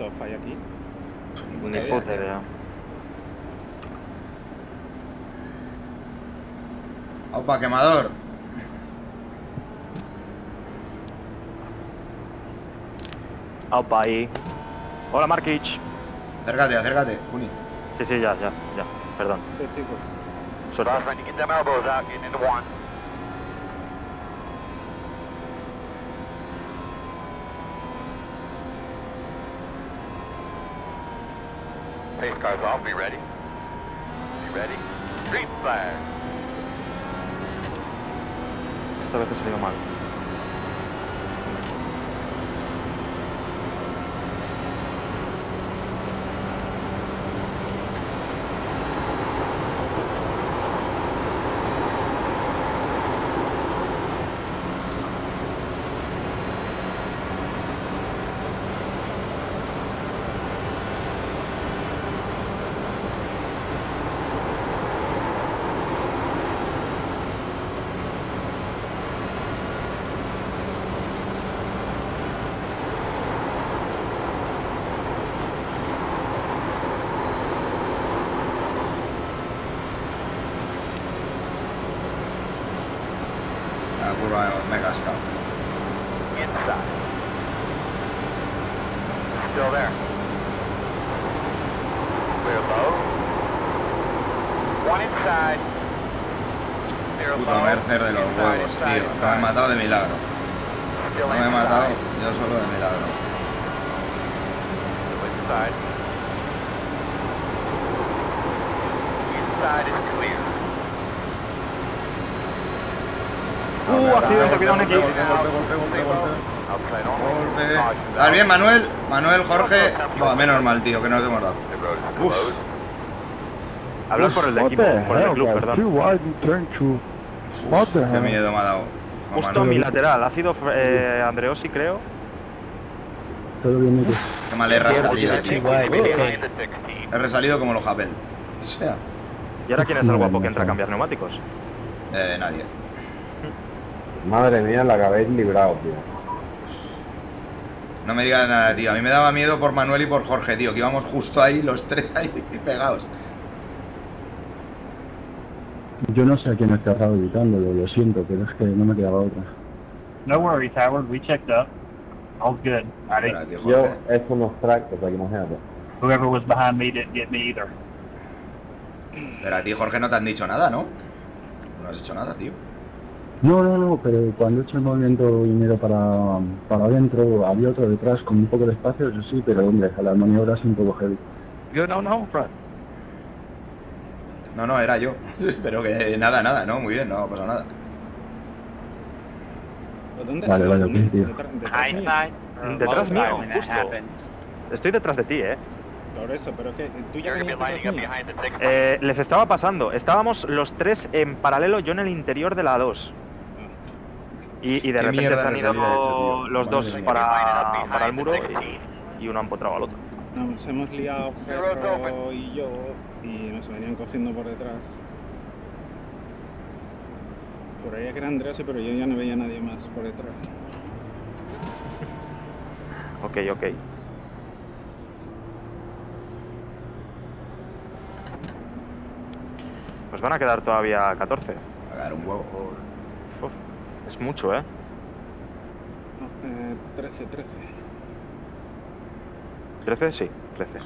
[SPEAKER 2] Eso falla aquí.
[SPEAKER 1] Pues ni
[SPEAKER 3] Ni
[SPEAKER 1] puta idea,
[SPEAKER 3] puta idea.
[SPEAKER 1] Opa, quemador.
[SPEAKER 3] Aupa ahí. Hola, Markich.
[SPEAKER 1] Acércate, acércate, Juni.
[SPEAKER 3] Sí, sí, ya, ya, ya. Perdón.
[SPEAKER 2] Sí, chicos.
[SPEAKER 3] Suerte.
[SPEAKER 7] Pace cars off, be ready. Be ready. Green flag.
[SPEAKER 3] Esta vez he salido mal.
[SPEAKER 1] De los huevos, tío. No me he matado de milagro. No me he matado yo solo de milagro.
[SPEAKER 3] Uh, accidente, cuidado, Neki.
[SPEAKER 1] Golpe, golpe, golpe, golpe, golpe. Golpe.
[SPEAKER 7] Caution
[SPEAKER 1] ¿Estás bien, Manuel? Manuel, Jorge. Buah, menos mal, tío, que no te hemos dado. Uf.
[SPEAKER 3] Hablar por el de equipo, por el club, perdón.
[SPEAKER 10] The
[SPEAKER 1] Qué miedo me ha dado.
[SPEAKER 3] Justo
[SPEAKER 1] Manuel.
[SPEAKER 3] mi lateral. Ha sido eh, Andreosi, creo.
[SPEAKER 5] Todo bien, Nico.
[SPEAKER 1] Qué mal he resalido, tío.
[SPEAKER 9] wide.
[SPEAKER 7] Behind the 16.
[SPEAKER 1] He resalido como los Japel. O sea,
[SPEAKER 3] ¿Y ahora quién es el guapo que entra a cambiar neumáticos?
[SPEAKER 1] eh, nadie.
[SPEAKER 10] Madre mía, la que habéis librado, tío.
[SPEAKER 1] No me digas nada, tío. A mí me daba miedo por Manuel y por Jorge, tío. Que íbamos justo ahí, los tres ahí pegados.
[SPEAKER 5] Yo no sé a quién he estado evitándolo, lo siento, pero es que no me quedaba otra.
[SPEAKER 6] No worries, Howard. We checked up. All's good.
[SPEAKER 1] Espera, tío, Jorge.
[SPEAKER 10] eso unos tractos, aquí imagínate.
[SPEAKER 6] Whoever was behind me didn't get me either.
[SPEAKER 1] Pero a ti, Jorge, no te han dicho nada, ¿no? No has dicho nada, tío.
[SPEAKER 5] No, no, no, pero cuando he hecho el movimiento y miro para, para adentro, había otro detrás con un poco de espacio, eso sí, pero hombre, a la maniobra es un poco heavy.
[SPEAKER 9] Good on home front.
[SPEAKER 1] No, no, era yo. Pero que nada, nada, ¿no? Muy bien, no ha pasado nada.
[SPEAKER 2] ¿Pero ¿Dónde
[SPEAKER 5] Vale, vale, ok, tío.
[SPEAKER 2] Detrás- mío.
[SPEAKER 3] Justo.
[SPEAKER 8] happens.
[SPEAKER 3] Estoy detrás de ti, ¿eh?
[SPEAKER 2] Por eso, pero que tú ya
[SPEAKER 7] You're going to be
[SPEAKER 2] venías
[SPEAKER 7] lining
[SPEAKER 2] detrás
[SPEAKER 7] up
[SPEAKER 2] mío.
[SPEAKER 7] behind the 16.
[SPEAKER 3] Eh, les estaba pasando. Estábamos los tres en paralelo, yo en el interior de la 2. Y, y de repente se han ido
[SPEAKER 1] hecho,
[SPEAKER 3] los
[SPEAKER 1] Madre
[SPEAKER 3] dos para, para el muro y, y uno ha empotrado al otro.
[SPEAKER 2] Nos hemos liado Ferro y yo y nos venían cogiendo por detrás. Por ahí que era Andrés, pero yo ya no veía a nadie más por detrás.
[SPEAKER 3] Ok, ok. Pues van a quedar todavía 14.
[SPEAKER 1] A dar un huevo.
[SPEAKER 3] Uf, es mucho, ¿eh?
[SPEAKER 2] No, eh, 13, 13.
[SPEAKER 3] ¿13? Sí, 13.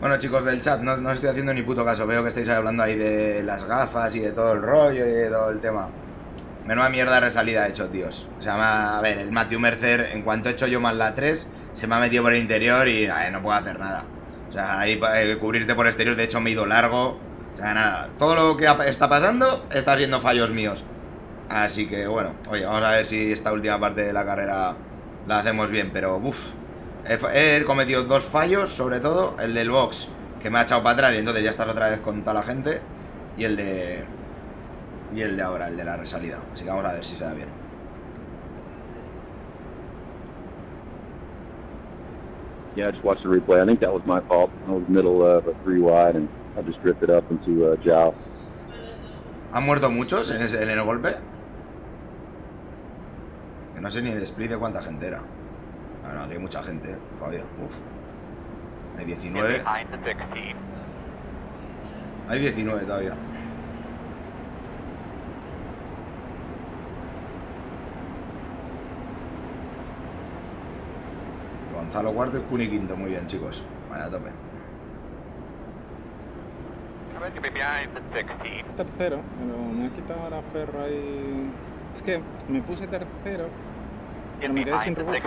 [SPEAKER 1] Bueno, chicos del chat, no, no estoy haciendo ni puto caso. Veo que estáis hablando ahí de las gafas y de todo el rollo y de todo el tema. Menuda mierda resalida he hecho, tíos. O sea, ha- a ver, el Matthew Mercer, en cuanto he hecho yo más la 3, se me ha metido por el interior y no puedo hacer nada. O sea, ahí eh, cubrirte por exterior, de hecho me he ido largo. O sea, nada. Todo lo que está pasando está siendo fallos míos. Así que bueno, oye, vamos a ver si esta última parte de la carrera la hacemos bien, pero uff. He, cometido dos fallos, sobre todo el del box, que me ha echado para atrás y entonces ya estás otra vez con toda la gente. Y el de. Y el de ahora, el de la resalida. Así que vamos a ver si se da bien.
[SPEAKER 10] Yeah, I just watched the replay. I think that was my fault. I was middle of a three wide, and I just drifted up into uh, Jow.
[SPEAKER 1] ¿Han muerto muchos en, ese- en el golpe? Que no sé ni el split de cuánta gente era. No, no, aquí hay mucha gente, eh, todavía. Uf. Hay
[SPEAKER 7] Get
[SPEAKER 1] 19.
[SPEAKER 7] behind the 16.
[SPEAKER 1] Hay 19 todavía. Gonzalo cuarto y Cuni quinto. Muy bien, chicos. Vaya a tope.
[SPEAKER 7] going to be behind the 16.
[SPEAKER 2] Tercero, pero me ha quitado ahora Ferro ahí. Es que me puse tercero.
[SPEAKER 7] Get
[SPEAKER 2] Lo miré sin.
[SPEAKER 7] 16.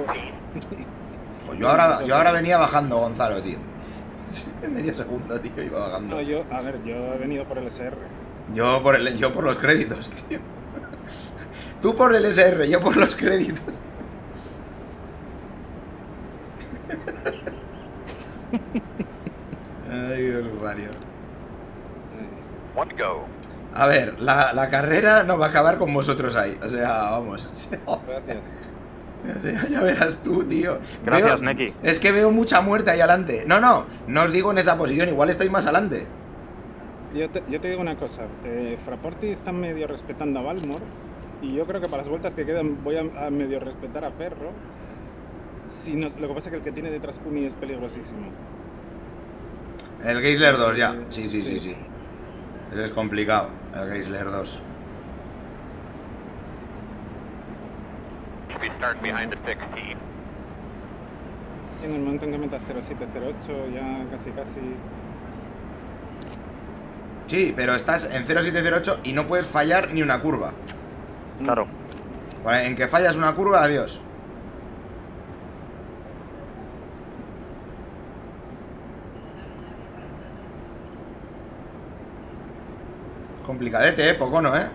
[SPEAKER 1] Jo, yo, ahora, yo ahora venía bajando, Gonzalo, tío. En medio segundo, tío, iba bajando.
[SPEAKER 2] No, yo, a ver, yo he venido por el SR.
[SPEAKER 1] Yo por, el, yo por los créditos, tío. Tú por el SR, yo por los créditos. Ay, Dios mío.
[SPEAKER 7] One to go.
[SPEAKER 1] A ver, la, la carrera no va a acabar con vosotros ahí. O sea, vamos.
[SPEAKER 2] Gracias.
[SPEAKER 1] O sea, ya verás tú, tío.
[SPEAKER 3] Gracias,
[SPEAKER 1] Veo-
[SPEAKER 3] Neki.
[SPEAKER 1] Es que veo mucha muerte ahí adelante. No, no, no os digo en esa posición, igual estáis más adelante.
[SPEAKER 2] Yo te, yo te digo una cosa, eh, Fraporti está medio respetando a Balmor y yo creo que para las vueltas que quedan voy a, a medio respetar a Ferro. Si no- lo que pasa es que el que tiene detrás Kuni es peligrosísimo.
[SPEAKER 1] El Geisler 2 ya. Sí, sí, sí, sí. Ese es complicado, el Geisler 2.
[SPEAKER 7] Should be starting behind the 16.
[SPEAKER 2] En el momento en que metas 0708 ya casi casi...
[SPEAKER 1] Sí, pero estás en 0708 y no puedes fallar ni una curva.
[SPEAKER 3] Claro.
[SPEAKER 1] En que fallas una curva, adiós. Complicadete, eh, poco no, eh.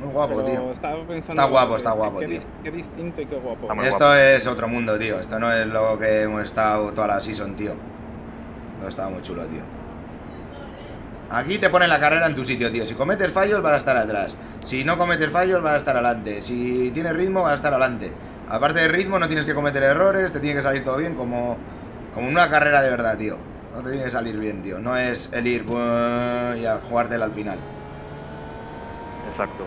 [SPEAKER 1] Muy guapo,
[SPEAKER 2] Pero
[SPEAKER 1] tío.
[SPEAKER 2] estaba.
[SPEAKER 1] Está guapo, está guapo,
[SPEAKER 2] qué
[SPEAKER 1] tío.
[SPEAKER 2] Qué distinto y qué guapo.
[SPEAKER 1] Esto
[SPEAKER 3] guapo.
[SPEAKER 1] es otro mundo, tío. Esto no es lo que hemos estado toda la season, tío. Esto está muy chulo, tío. Aquí te ponen la carrera en tu sitio, tío. Si cometes fallos, van a estar atrás. Si no cometes fallos, van a estar adelante. Si tienes ritmo, van a estar adelante. Aparte de ritmo, no tienes que cometer errores, te tiene que salir todo bien como, como una carrera de verdad, tío. No te tiene que salir bien, tío. No es el ir y a jugártela al final.
[SPEAKER 3] Exacto.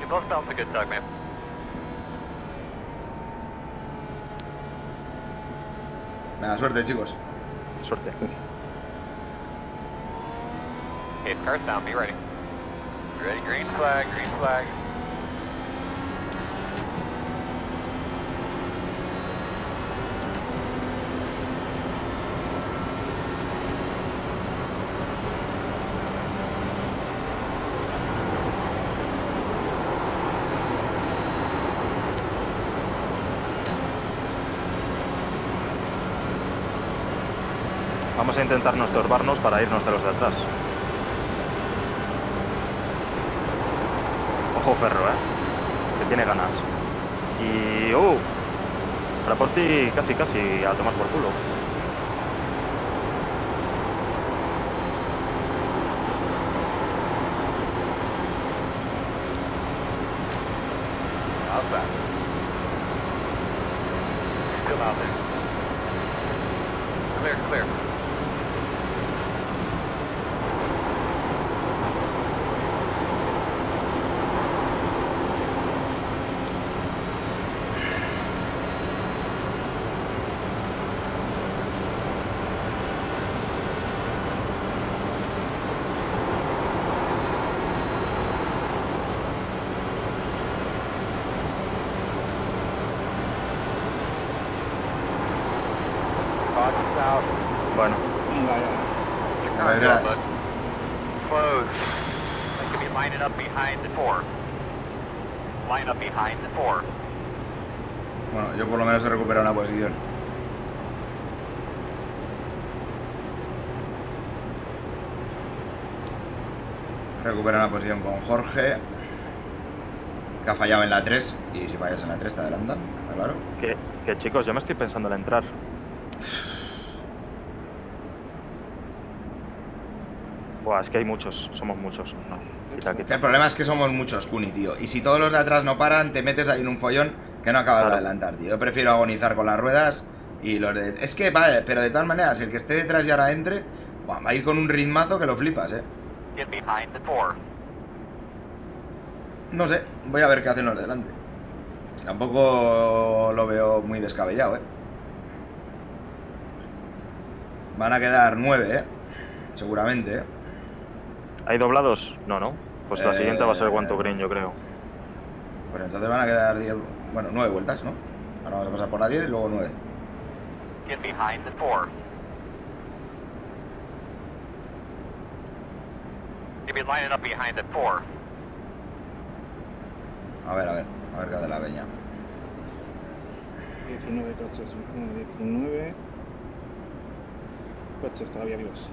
[SPEAKER 7] Give those belts a good tug, man.
[SPEAKER 1] Venga, suerte, chicos.
[SPEAKER 3] Suerte.
[SPEAKER 7] Okay, car's down. Be ready. Ready? Green flag. Green flag.
[SPEAKER 3] Vamos a intentar no estorbarnos para irnos de los de atrás. Ojo Ferro, ¿eh? Que tiene ganas. Y... ¡Uh! Fraporti casi, casi a tomar por culo.
[SPEAKER 7] How's that? Still out there. Clear, clear. Caution's out.
[SPEAKER 3] Bueno,
[SPEAKER 2] Venga, ya.
[SPEAKER 7] Your
[SPEAKER 1] Por
[SPEAKER 7] car's
[SPEAKER 1] detrás.
[SPEAKER 7] out, bud. Close. Like to be lining up behind the four. Line up behind the four.
[SPEAKER 1] Bueno, yo por lo menos he recuperado una posición. Recupera una posición con Jorge. Que ha fallado en la 3. Y si fallas en la 3 te adelantan, está claro.
[SPEAKER 3] que, que chicos, yo me estoy pensando en entrar. Buah, es que hay muchos, somos muchos. No, quita,
[SPEAKER 1] Que
[SPEAKER 3] quita.
[SPEAKER 1] el problema es que somos muchos, Kuni, tío. Y si todos los de atrás no paran, te metes ahí en un follón que no acabas de adelantar, tío. Yo prefiero agonizar con las ruedas y los de... Es que, vale, pero de todas maneras, el que esté detrás y ahora entre, buah, va a ir con un ritmazo que lo flipas, eh.
[SPEAKER 7] Get behind the four.
[SPEAKER 1] No sé, voy a ver qué hacen los de delante. Tampoco lo veo muy descabellado, eh. Van a quedar nueve, eh. Seguramente, eh.
[SPEAKER 3] ¿Hay doblados? No, no. Pues la
[SPEAKER 1] Eh,
[SPEAKER 3] siguiente va a ser One to Green, yo creo.
[SPEAKER 1] Pues entonces van a quedar 10, bueno, nueve vueltas, ¿no? Ahora vamos a pasar por la 10 y luego 9.
[SPEAKER 7] Get behind the 4. You'll be lining up behind the 4.
[SPEAKER 1] A ver, a ver, a ver qué hace la peña.
[SPEAKER 2] 19 coches, uno, 19 coches todavía vivos.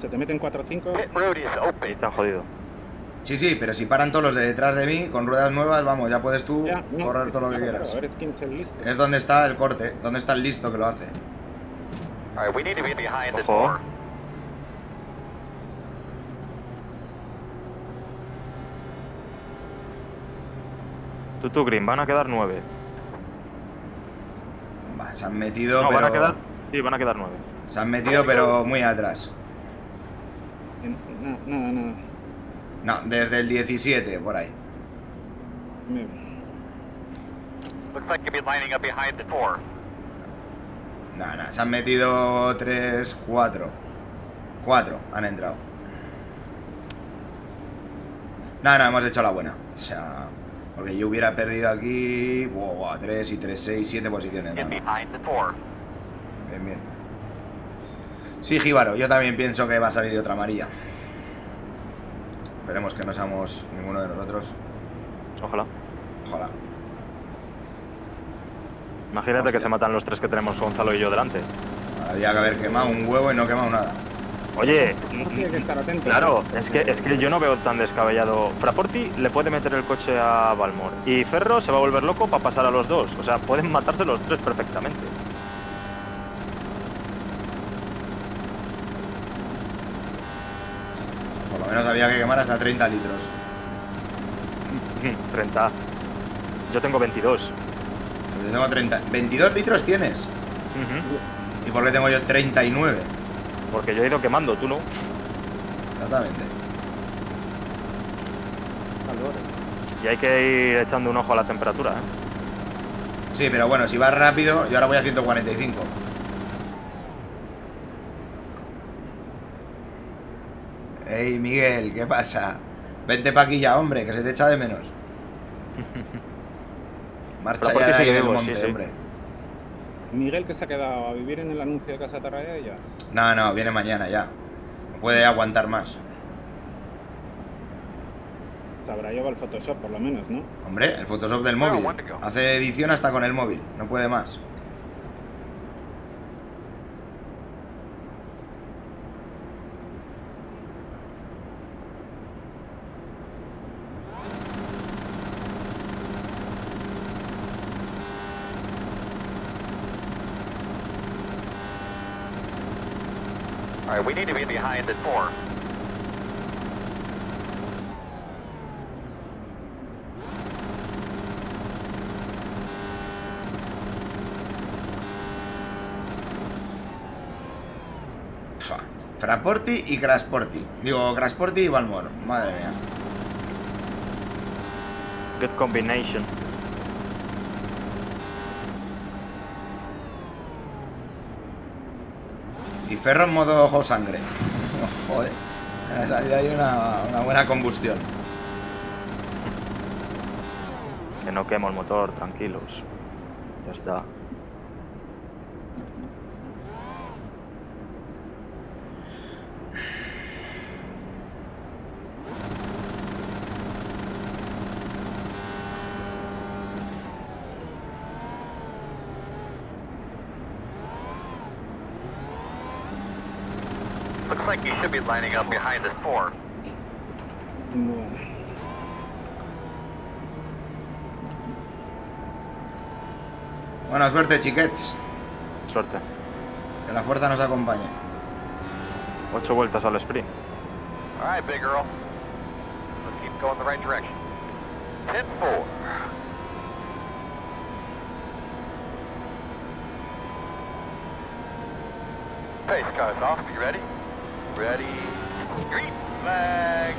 [SPEAKER 2] Se te meten 4 o 5.
[SPEAKER 7] Pit road is
[SPEAKER 3] Y
[SPEAKER 7] open.
[SPEAKER 3] te han jodido.
[SPEAKER 1] Sí, sí, pero si paran todos los de detrás de mí con ruedas nuevas, vamos, ya puedes tú
[SPEAKER 2] Ya, no,
[SPEAKER 1] correr todo lo que
[SPEAKER 2] claro,
[SPEAKER 1] quieras.
[SPEAKER 2] A ver quién es el listo.
[SPEAKER 1] Es donde está el corte, donde está el listo que lo hace.
[SPEAKER 7] Alright, we need to be behind the
[SPEAKER 3] Ojo. Tú, tú, Green, van a quedar nueve.
[SPEAKER 1] Va, se han metido,
[SPEAKER 3] No,
[SPEAKER 1] pero.
[SPEAKER 3] van a quedar. Sí, van a quedar nueve.
[SPEAKER 1] Se han metido, pero muy atrás.
[SPEAKER 2] En- na- Nada, nada.
[SPEAKER 1] No, desde el 17, por ahí.
[SPEAKER 2] Me-
[SPEAKER 7] Looks like you'll be lining up behind the 4.
[SPEAKER 1] No, no, se han metido 3, 4. 4 han entrado. No, no, hemos hecho la buena. O sea, porque yo hubiera perdido aquí. Wow, 3 y 3, 6, 7 posiciones. No, no.
[SPEAKER 7] behind the 4.
[SPEAKER 1] Bien, bien. Sí, Jíbaro, yo también pienso que va a salir otra amarilla. Esperemos que no seamos ninguno de nosotros.
[SPEAKER 3] Ojalá.
[SPEAKER 1] Ojalá.
[SPEAKER 3] Imagínate
[SPEAKER 1] Hostia.
[SPEAKER 3] que se matan los tres que tenemos Gonzalo y yo delante.
[SPEAKER 1] Había que haber quemado un huevo y no quemado nada.
[SPEAKER 3] Oye,
[SPEAKER 2] Tiene que estar atento.
[SPEAKER 3] claro, es que, es que yo no veo tan descabellado. Fraporti le puede meter el coche a Balmor y Ferro se va a volver loco para pasar a los dos. O sea, pueden matarse los tres perfectamente.
[SPEAKER 1] Por lo menos había que quemar hasta 30 litros.
[SPEAKER 3] 30. Yo tengo 22.
[SPEAKER 1] Yo tengo 30. ¿22 litros tienes? ¿Y por qué tengo yo 39?
[SPEAKER 3] Porque yo he ido quemando, tú no.
[SPEAKER 1] Exactamente.
[SPEAKER 3] Y hay que ir echando un ojo a la temperatura, ¿eh?
[SPEAKER 1] Sí, pero bueno, si vas rápido, yo ahora voy a 145. Ey, Miguel, ¿qué pasa? Vente pa' aquí ya, hombre, que se te echa de menos. Marcha ya del
[SPEAKER 3] vivo,
[SPEAKER 1] monte,
[SPEAKER 3] sí, sí.
[SPEAKER 1] hombre.
[SPEAKER 2] Miguel que se ha quedado a vivir en el anuncio de Casa Tarradellas.
[SPEAKER 1] No, no, viene mañana ya. No puede aguantar más.
[SPEAKER 2] Te habrá llevado el Photoshop por lo menos, ¿no?
[SPEAKER 1] Hombre, el Photoshop del móvil. Hace edición hasta con el móvil. No puede más.
[SPEAKER 7] We need to be behind the 4.
[SPEAKER 1] Fa. Fraporti y Crasporti. Digo, Crasporti y Balmor. Madre mía.
[SPEAKER 3] Good combination.
[SPEAKER 1] Ferro en modo ojo sangre. Oh, joder. Salido ahí una, una buena combustión.
[SPEAKER 3] Que no quemo el motor, tranquilos. Ya está.
[SPEAKER 7] Lining up behind the 4.
[SPEAKER 2] Bueno.
[SPEAKER 1] Buena suerte, chiquets.
[SPEAKER 3] Suerte.
[SPEAKER 1] Que la fuerza nos acompañe.
[SPEAKER 3] Ocho vueltas al sprint.
[SPEAKER 7] Alright, big girl. Let's keep going the right direction. 10-4. Pace cars off. You ready? Ready. Green flag.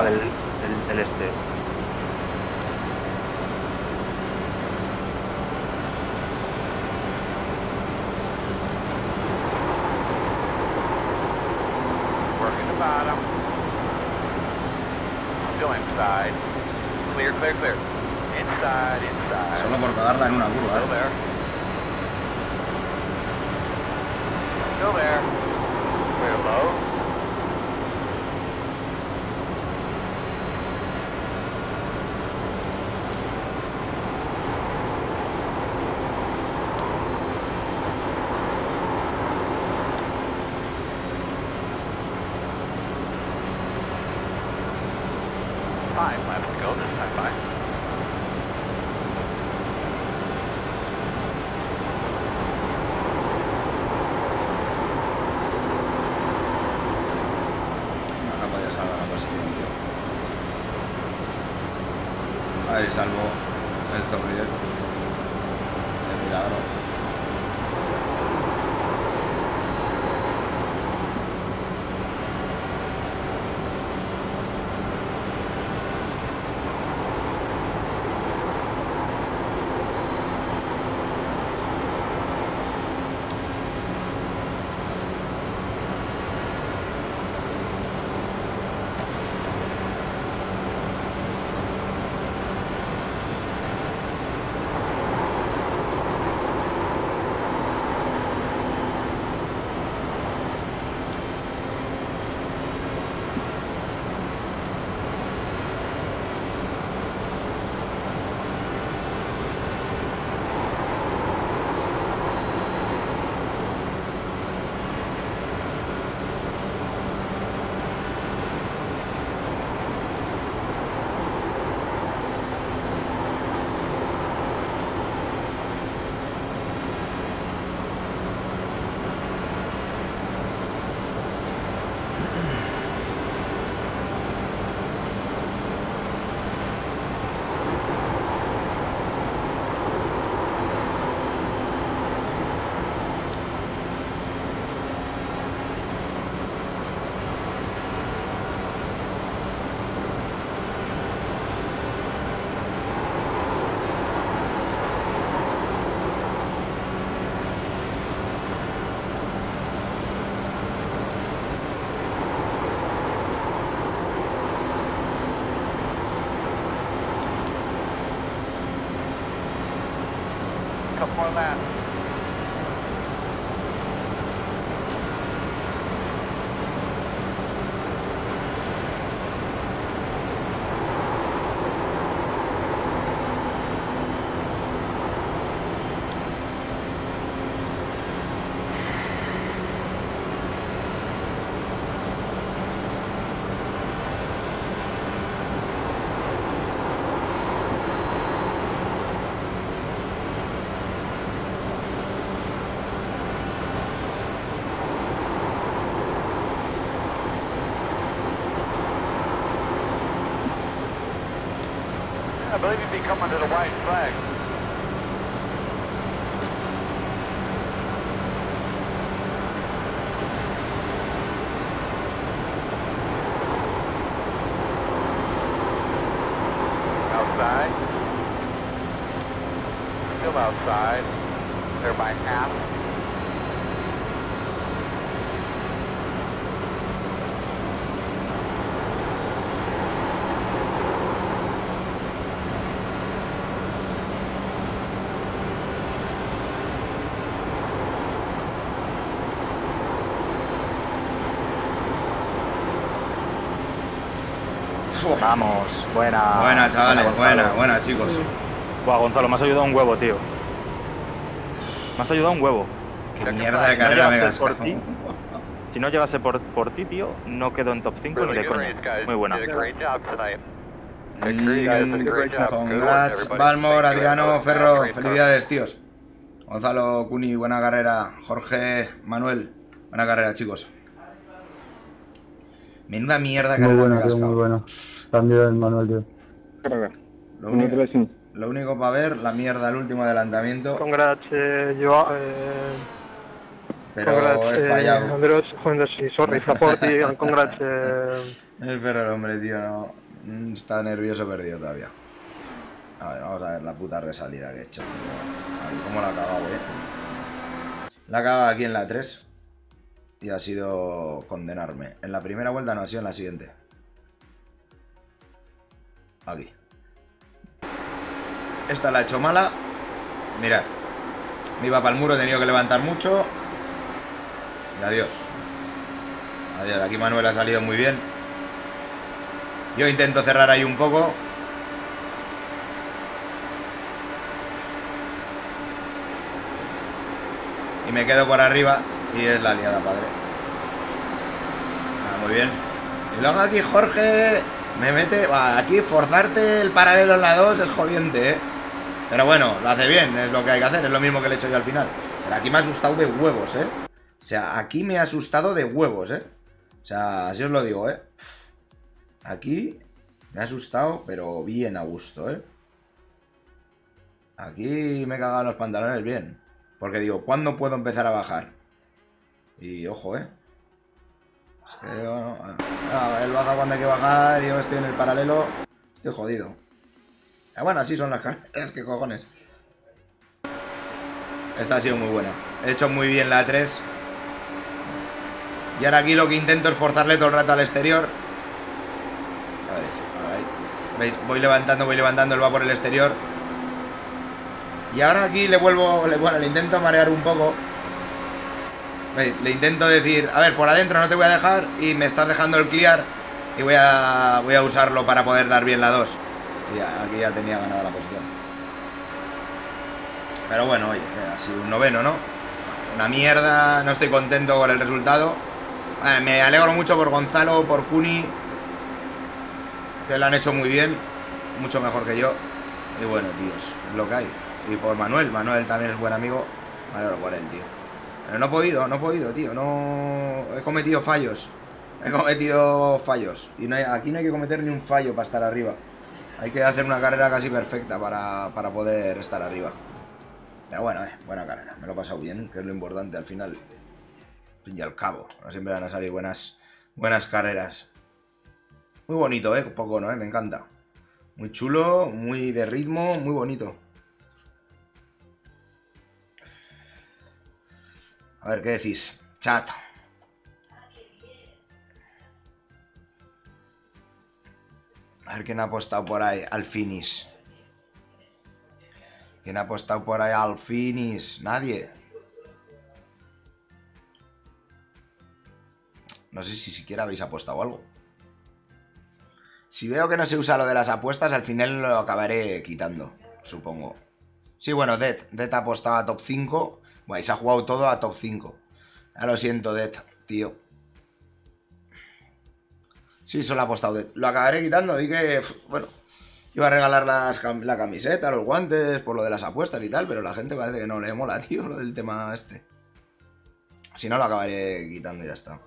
[SPEAKER 3] El- el este.
[SPEAKER 7] Working the bottom. Still inside. Clear, clear, clear. Inside, inside.
[SPEAKER 1] Solo por cagarla en una curva,
[SPEAKER 7] Still
[SPEAKER 1] ¿eh?
[SPEAKER 7] there. Still there. Clear low. Five laps to go
[SPEAKER 1] podía salvar la posición. A salvo
[SPEAKER 7] มาก coming to the white flag.
[SPEAKER 3] Vamos, buena.
[SPEAKER 1] Buena, chavales, buena, buena, chicos.
[SPEAKER 3] Buah, Gonzalo, me has ayudado un huevo, tío. Me has ayudado un huevo.
[SPEAKER 1] Qué mierda de
[SPEAKER 3] Si no
[SPEAKER 1] carrera me
[SPEAKER 3] por ti, si no llegase por, por ti, tío, no quedo en top 5 ni de coña. Muy buena.
[SPEAKER 7] Work,
[SPEAKER 1] Congrats. Balmor,
[SPEAKER 7] Thank you,
[SPEAKER 1] Adriano. Ferro, felicidades, tíos. Gonzalo, Cuni, buena carrera. Jorge, Manuel, buena carrera, chicos. Menuda mierda de
[SPEAKER 5] Muy
[SPEAKER 1] carrera me
[SPEAKER 5] bueno, tío, muy bueno. También, Manuel, tío.
[SPEAKER 1] Lo único, lo único para ver, la mierda, el último adelantamiento.
[SPEAKER 12] Congrats, eh, Joao, eh,
[SPEAKER 1] Pero
[SPEAKER 12] congrats,
[SPEAKER 1] he fallado.
[SPEAKER 12] eh, Andros, sí, sorry, congrats. Eh,
[SPEAKER 1] El Ferrer, hombre, tío, no. Mm, Está nervioso perdido todavía. A ver, vamos a ver la puta resalida que he hecho. A ver cómo la ha cagado, eh. La ha cagado aquí en la 3. Y ha sido condenarme. En la primera vuelta no, ha sido en la siguiente. Aquí. Esta la he hecho mala. Mirad. Me iba para el muro, he tenido que levantar mucho. Y adiós. Adiós. Aquí Manuel ha salido muy bien. Yo intento cerrar ahí un poco. Y me quedo por arriba. Y es la liada, padre. Ah, muy bien. Y luego aquí Jorge me mete... Aquí forzarte el paralelo en la 2 es jodiente, ¿eh? Pero bueno, lo hace bien, es lo que hay que hacer. Es lo mismo que le he hecho yo al final. Pero aquí me ha asustado de huevos, ¿eh? O sea, aquí me ha asustado de huevos, ¿eh? O sea, así os lo digo, ¿eh? Aquí me ha asustado, pero bien a gusto, ¿eh? Aquí me he cagado los pantalones bien. Porque digo, ¿cuándo puedo empezar a bajar? Y ojo, ¿eh? Es que, bueno, él baja cuando hay que bajar, yo estoy en el paralelo, estoy jodido. Ah, bueno, así son las carreras, que cojones. Esta ha sido muy buena. He hecho muy bien la 3. Y ahora aquí lo que intento es forzarle todo el rato al exterior. A ver, ahí. ¿Veis? Voy levantando, voy levantando, él va por el exterior. Y ahora aquí le vuelvo, bueno, le intento marear un poco. Le intento decir, a ver, por adentro no te voy a dejar y me estás dejando el clear y voy a, voy a usarlo para poder dar bien la 2. Y aquí ya tenía ganada la posición. Pero bueno, oye, eh, así un noveno, ¿no? Una mierda, no estoy contento con el resultado. Eh, me alegro mucho por Gonzalo, por Cuni, que lo han hecho muy bien, mucho mejor que yo. Y bueno, tíos, lo que hay. Y por Manuel, Manuel también es buen amigo. Me alegro por él, tío. Pero no he podido, no he podido, tío. No. He cometido fallos. He cometido fallos. Y aquí no hay que cometer ni un fallo para estar arriba. Hay que hacer una carrera casi perfecta para, para poder estar arriba. Pero bueno, eh, buena carrera. Me lo he pasado bien, que es lo importante al final. Al fin y al cabo. No siempre van a salir buenas, buenas carreras. Muy bonito, eh. Poco, ¿no? Eh? Me encanta. Muy chulo, muy de ritmo, muy bonito. A ver, ¿qué decís? Chat. A ver quién ha apostado por ahí al finish. ¿Quién ha apostado por ahí al finish? Nadie. No sé si siquiera habéis apostado algo. Si veo que no se usa lo de las apuestas, al final lo acabaré quitando, supongo. Sí, bueno, Dead. Dead ha apostado a top 5. Bueno, se ha jugado todo a top 5. Ya lo siento, Dead, tío. Sí, solo ha apostado Dead. Lo acabaré quitando. Di que, bueno, iba a regalar la camiseta, los guantes, por lo de las apuestas y tal, pero la gente parece que no le mola, tío, lo del tema este. Si no, lo acabaré quitando y ya está.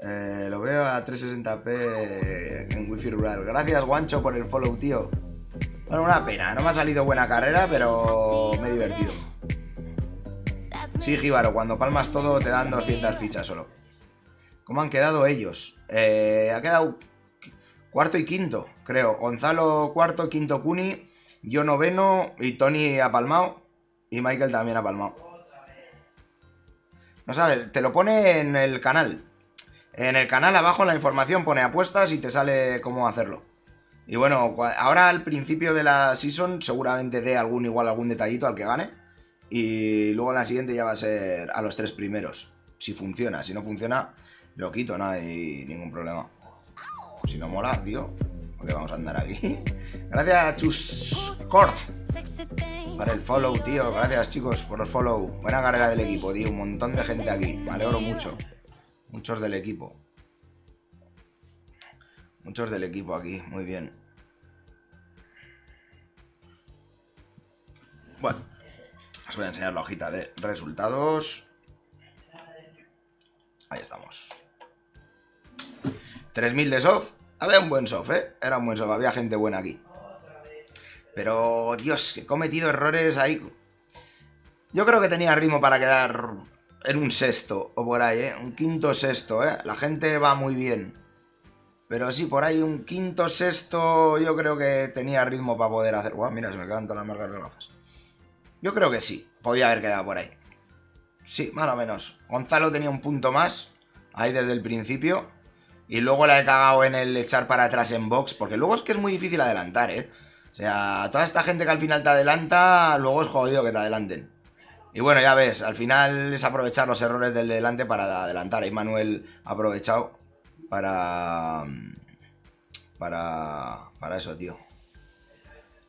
[SPEAKER 1] Eh, lo veo a 360p en wifi rural. Gracias, Guancho, por el follow, tío. Bueno, una pena. No me ha salido buena carrera, pero me he divertido. Sí, Jíbaro, cuando palmas todo te dan 200 fichas solo. ¿Cómo han quedado ellos? Eh, ha quedado qu- cuarto y quinto, creo. Gonzalo cuarto, quinto Cuni, yo noveno y Tony ha palmado. Y Michael también ha palmado. No sabes, te lo pone en el canal. En el canal abajo en la información pone apuestas y te sale cómo hacerlo. Y bueno, ahora al principio de la season seguramente dé algún igual algún detallito al que gane. Y luego en la siguiente ya va a ser a los tres primeros. Si funciona, si no funciona, lo quito, no hay ningún problema. Si no mola, tío, ¿por qué vamos a andar aquí? Gracias, Chuscord, para el follow, tío. Gracias, chicos, por el follow. Buena carrera del equipo, tío. Un montón de gente aquí. Me alegro mucho. Muchos del equipo. Muchos del equipo aquí, muy bien. Bueno, os voy a enseñar la hojita de resultados. Ahí estamos. 3000 de soft. Había un buen soft, ¿eh? Era un buen soft, había gente buena aquí. Pero, Dios, he cometido errores ahí. Yo creo que tenía ritmo para quedar en un sexto o por ahí, ¿eh? Un quinto sexto, ¿eh? La gente va muy bien. Pero sí, por ahí un quinto sexto yo creo que tenía ritmo para poder hacer... Guau, mira, se me quedan todas las marcas de gafas. Yo creo que sí, podía haber quedado por ahí. Sí, más o menos. Gonzalo tenía un punto más, ahí desde el principio. Y luego la he cagado en el echar para atrás en box, porque luego es que es muy difícil adelantar, ¿eh? O sea, toda esta gente que al final te adelanta, luego es jodido que te adelanten. Y bueno, ya ves, al final es aprovechar los errores del delante para adelantar. Ahí Manuel ha aprovechado para... Para... Para eso, tío.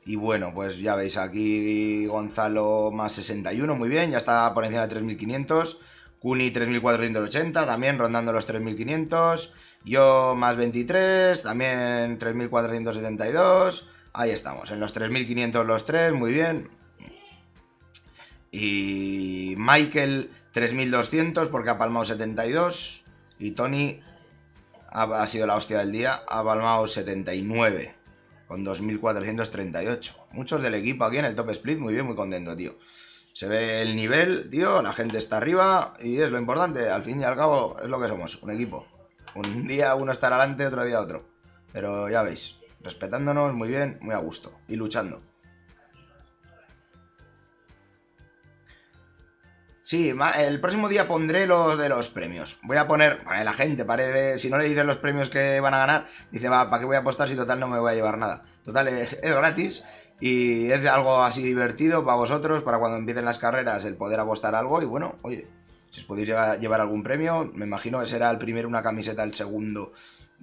[SPEAKER 1] Y bueno, pues ya veis aquí Gonzalo más 61, muy bien, ya está por encima de 3500. Kuni 3480, también rondando los 3500. Yo más 23, también 3472. Ahí estamos, en los 3500 los tres, muy bien. Y Michael 3200 porque ha palmado 72. Y Tony ha, sido la hostia del día, ha palmado 79 con 2.438. Muchos del equipo aquí en el top split, muy bien, muy contento, tío. Se ve el nivel, tío, la gente está arriba y es lo importante, al fin y al cabo es lo que somos, un equipo. Un día uno estará adelante, otro día otro. Pero ya veis, respetándonos muy bien, muy a gusto y luchando. Sí, el próximo día pondré los de los premios. Voy a poner, vale, la gente si no le dicen los premios que van a ganar, dice, va, ¿para qué voy a apostar si total no me voy a llevar nada? Total, es, es gratis y es algo así divertido para vosotros, para cuando empiecen las carreras, el poder apostar algo y bueno, oye, si os podéis llevar algún premio, me imagino que será el primero una camiseta, el segundo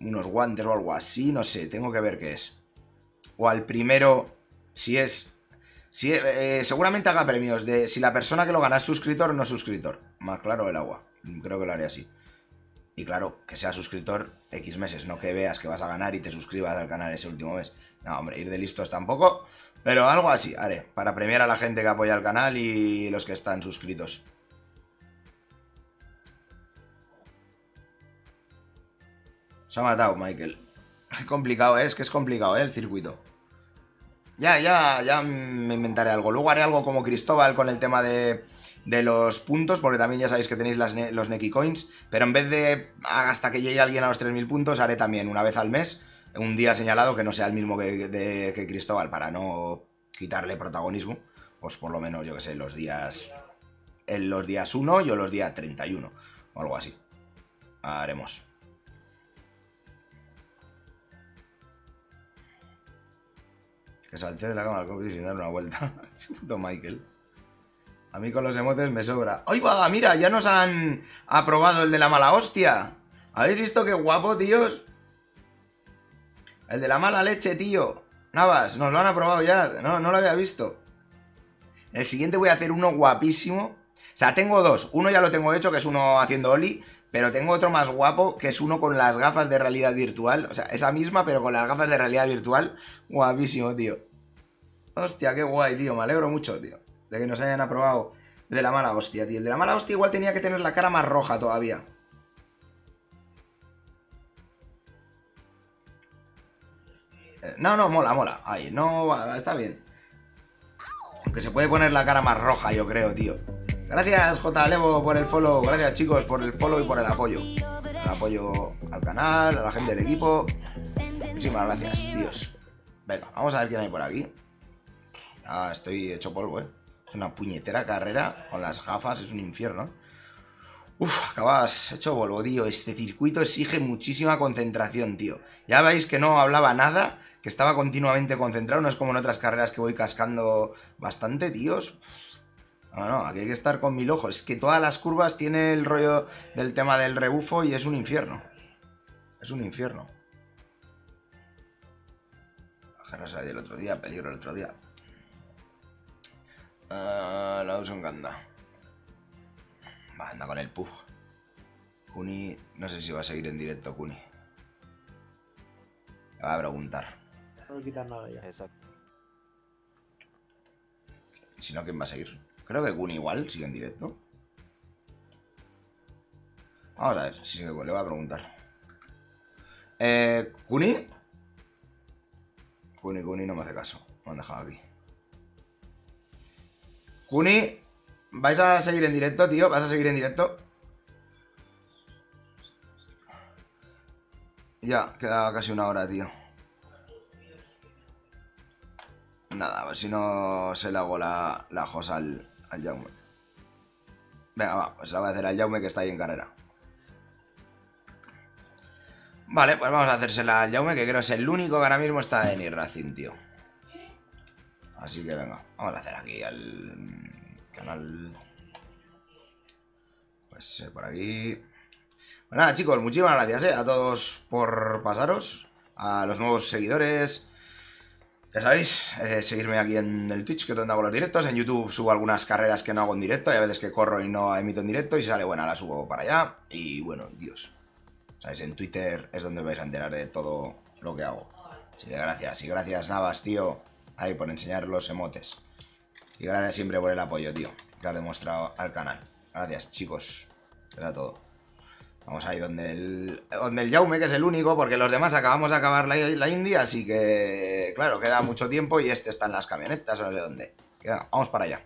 [SPEAKER 1] unos guantes o algo así, no sé, tengo que ver qué es. O al primero, si es Sí, eh, seguramente haga premios de si la persona que lo gana es suscriptor o no suscriptor. Más claro el agua. Creo que lo haré así. Y claro, que sea suscriptor X meses, no que veas que vas a ganar y te suscribas al canal ese último mes. No, hombre, ir de listos tampoco. Pero algo así haré, para premiar a la gente que apoya el canal y los que están suscritos. Se ha matado, Michael. complicado, ¿eh? es que es complicado, ¿eh? El circuito. Ya, ya, ya me inventaré algo. Luego haré algo como Cristóbal con el tema de, de los puntos, porque también ya sabéis que tenéis las los Neki Coins. Pero en vez de hasta que llegue alguien a los 3.000 puntos, haré también una vez al mes, un día señalado que no sea el mismo que, que Cristóbal, para no quitarle protagonismo. Pues por lo menos, yo que sé, los días. En los días 1 yo los días 31, o algo así. Haremos. Que salte de la cama al coche sin dar una vuelta. Puto Michael. A mí con los emotes me sobra. ¡Ay, va! Mira, ya nos han aprobado el de la mala hostia. ¿Habéis visto qué guapo, tíos? El de la mala leche, tío. Navas, nos lo han aprobado ya. No, no lo había visto. El siguiente voy a hacer uno guapísimo. O sea, tengo dos. Uno ya lo tengo hecho, que es uno haciendo Oli. Pero tengo otro más guapo, que es uno con las gafas de realidad virtual. O sea, esa misma, pero con las gafas de realidad virtual. Guapísimo, tío. Hostia, qué guay, tío. Me alegro mucho, tío. De que nos hayan aprobado de la mala hostia, tío. El de la mala hostia igual tenía que tener la cara más roja todavía. Eh, No, no, mola, mola. Ahí, no, está bien. Aunque se puede poner la cara más roja, yo creo, tío. Gracias, J. Levo, por el follow. Gracias, chicos, por el follow y por el apoyo. El apoyo al canal, a la gente del equipo. Muchísimas gracias, tíos. Venga, vamos a ver quién hay por aquí. Ah, estoy hecho polvo, eh. Es una puñetera carrera con las gafas, es un infierno. Uf, acabas hecho polvo, tío. Este circuito exige muchísima concentración, tío. Ya veis que no hablaba nada, que estaba continuamente concentrado. No es como en otras carreras que voy cascando bastante, tíos. No, no, aquí hay que estar con mil ojos. Es que todas las curvas tiene el rollo del tema del rebufo y es un infierno. Es un infierno. Bajarnos ahí el otro día, peligro el otro día. Ah, la uso en Ganda. Va, anda con el pug. Kuni, no sé si va a seguir en directo, Kuni. Le va a preguntar.
[SPEAKER 13] No le quitan nada ya.
[SPEAKER 3] Exacto.
[SPEAKER 1] Si no, ¿quién va a seguir? Creo que Kuni igual sigue en directo. Vamos a ver, si le voy a preguntar. Eh, ¿Kuni? Kuni, Kuni no me hace caso. Me han dejado aquí. Kuni, ¿Vais a seguir en directo, tío? ¿Vas a seguir en directo? Ya, queda casi una hora, tío. Nada, a ver si no se le hago la, la josa al, al Jaume. Venga, va, pues la voy a hacer al Jaume que está ahí en carrera. Vale, pues vamos a hacérsela al Jaume, que creo es el único que ahora mismo está en Irracing, tío. Así que venga, vamos a hacer aquí al canal. Pues eh, por aquí. Pues nada, chicos, muchísimas gracias eh, a todos por pasaros. A los nuevos seguidores. Ya sabéis, eh, seguirme aquí en el Twitch, que es donde hago los directos. En YouTube subo algunas carreras que no hago en directo. Hay veces que corro y no emito en directo. Y si sale buena, la subo para allá. Y bueno, Dios. ¿Sabéis? En Twitter es donde os vais a enterar de todo lo que hago. Así que gracias. Y gracias, Navas, tío. Ahí por enseñar los emotes. Y gracias siempre por el apoyo, tío. Que has demostrado al canal. Gracias, chicos. Era todo. Vamos ahí donde el, donde el Jaume, que es el único, porque los demás acabamos de acabar la, India, así que, claro, queda mucho tiempo y este está en las camionetas, no sé dónde. Queda- vamos para allá.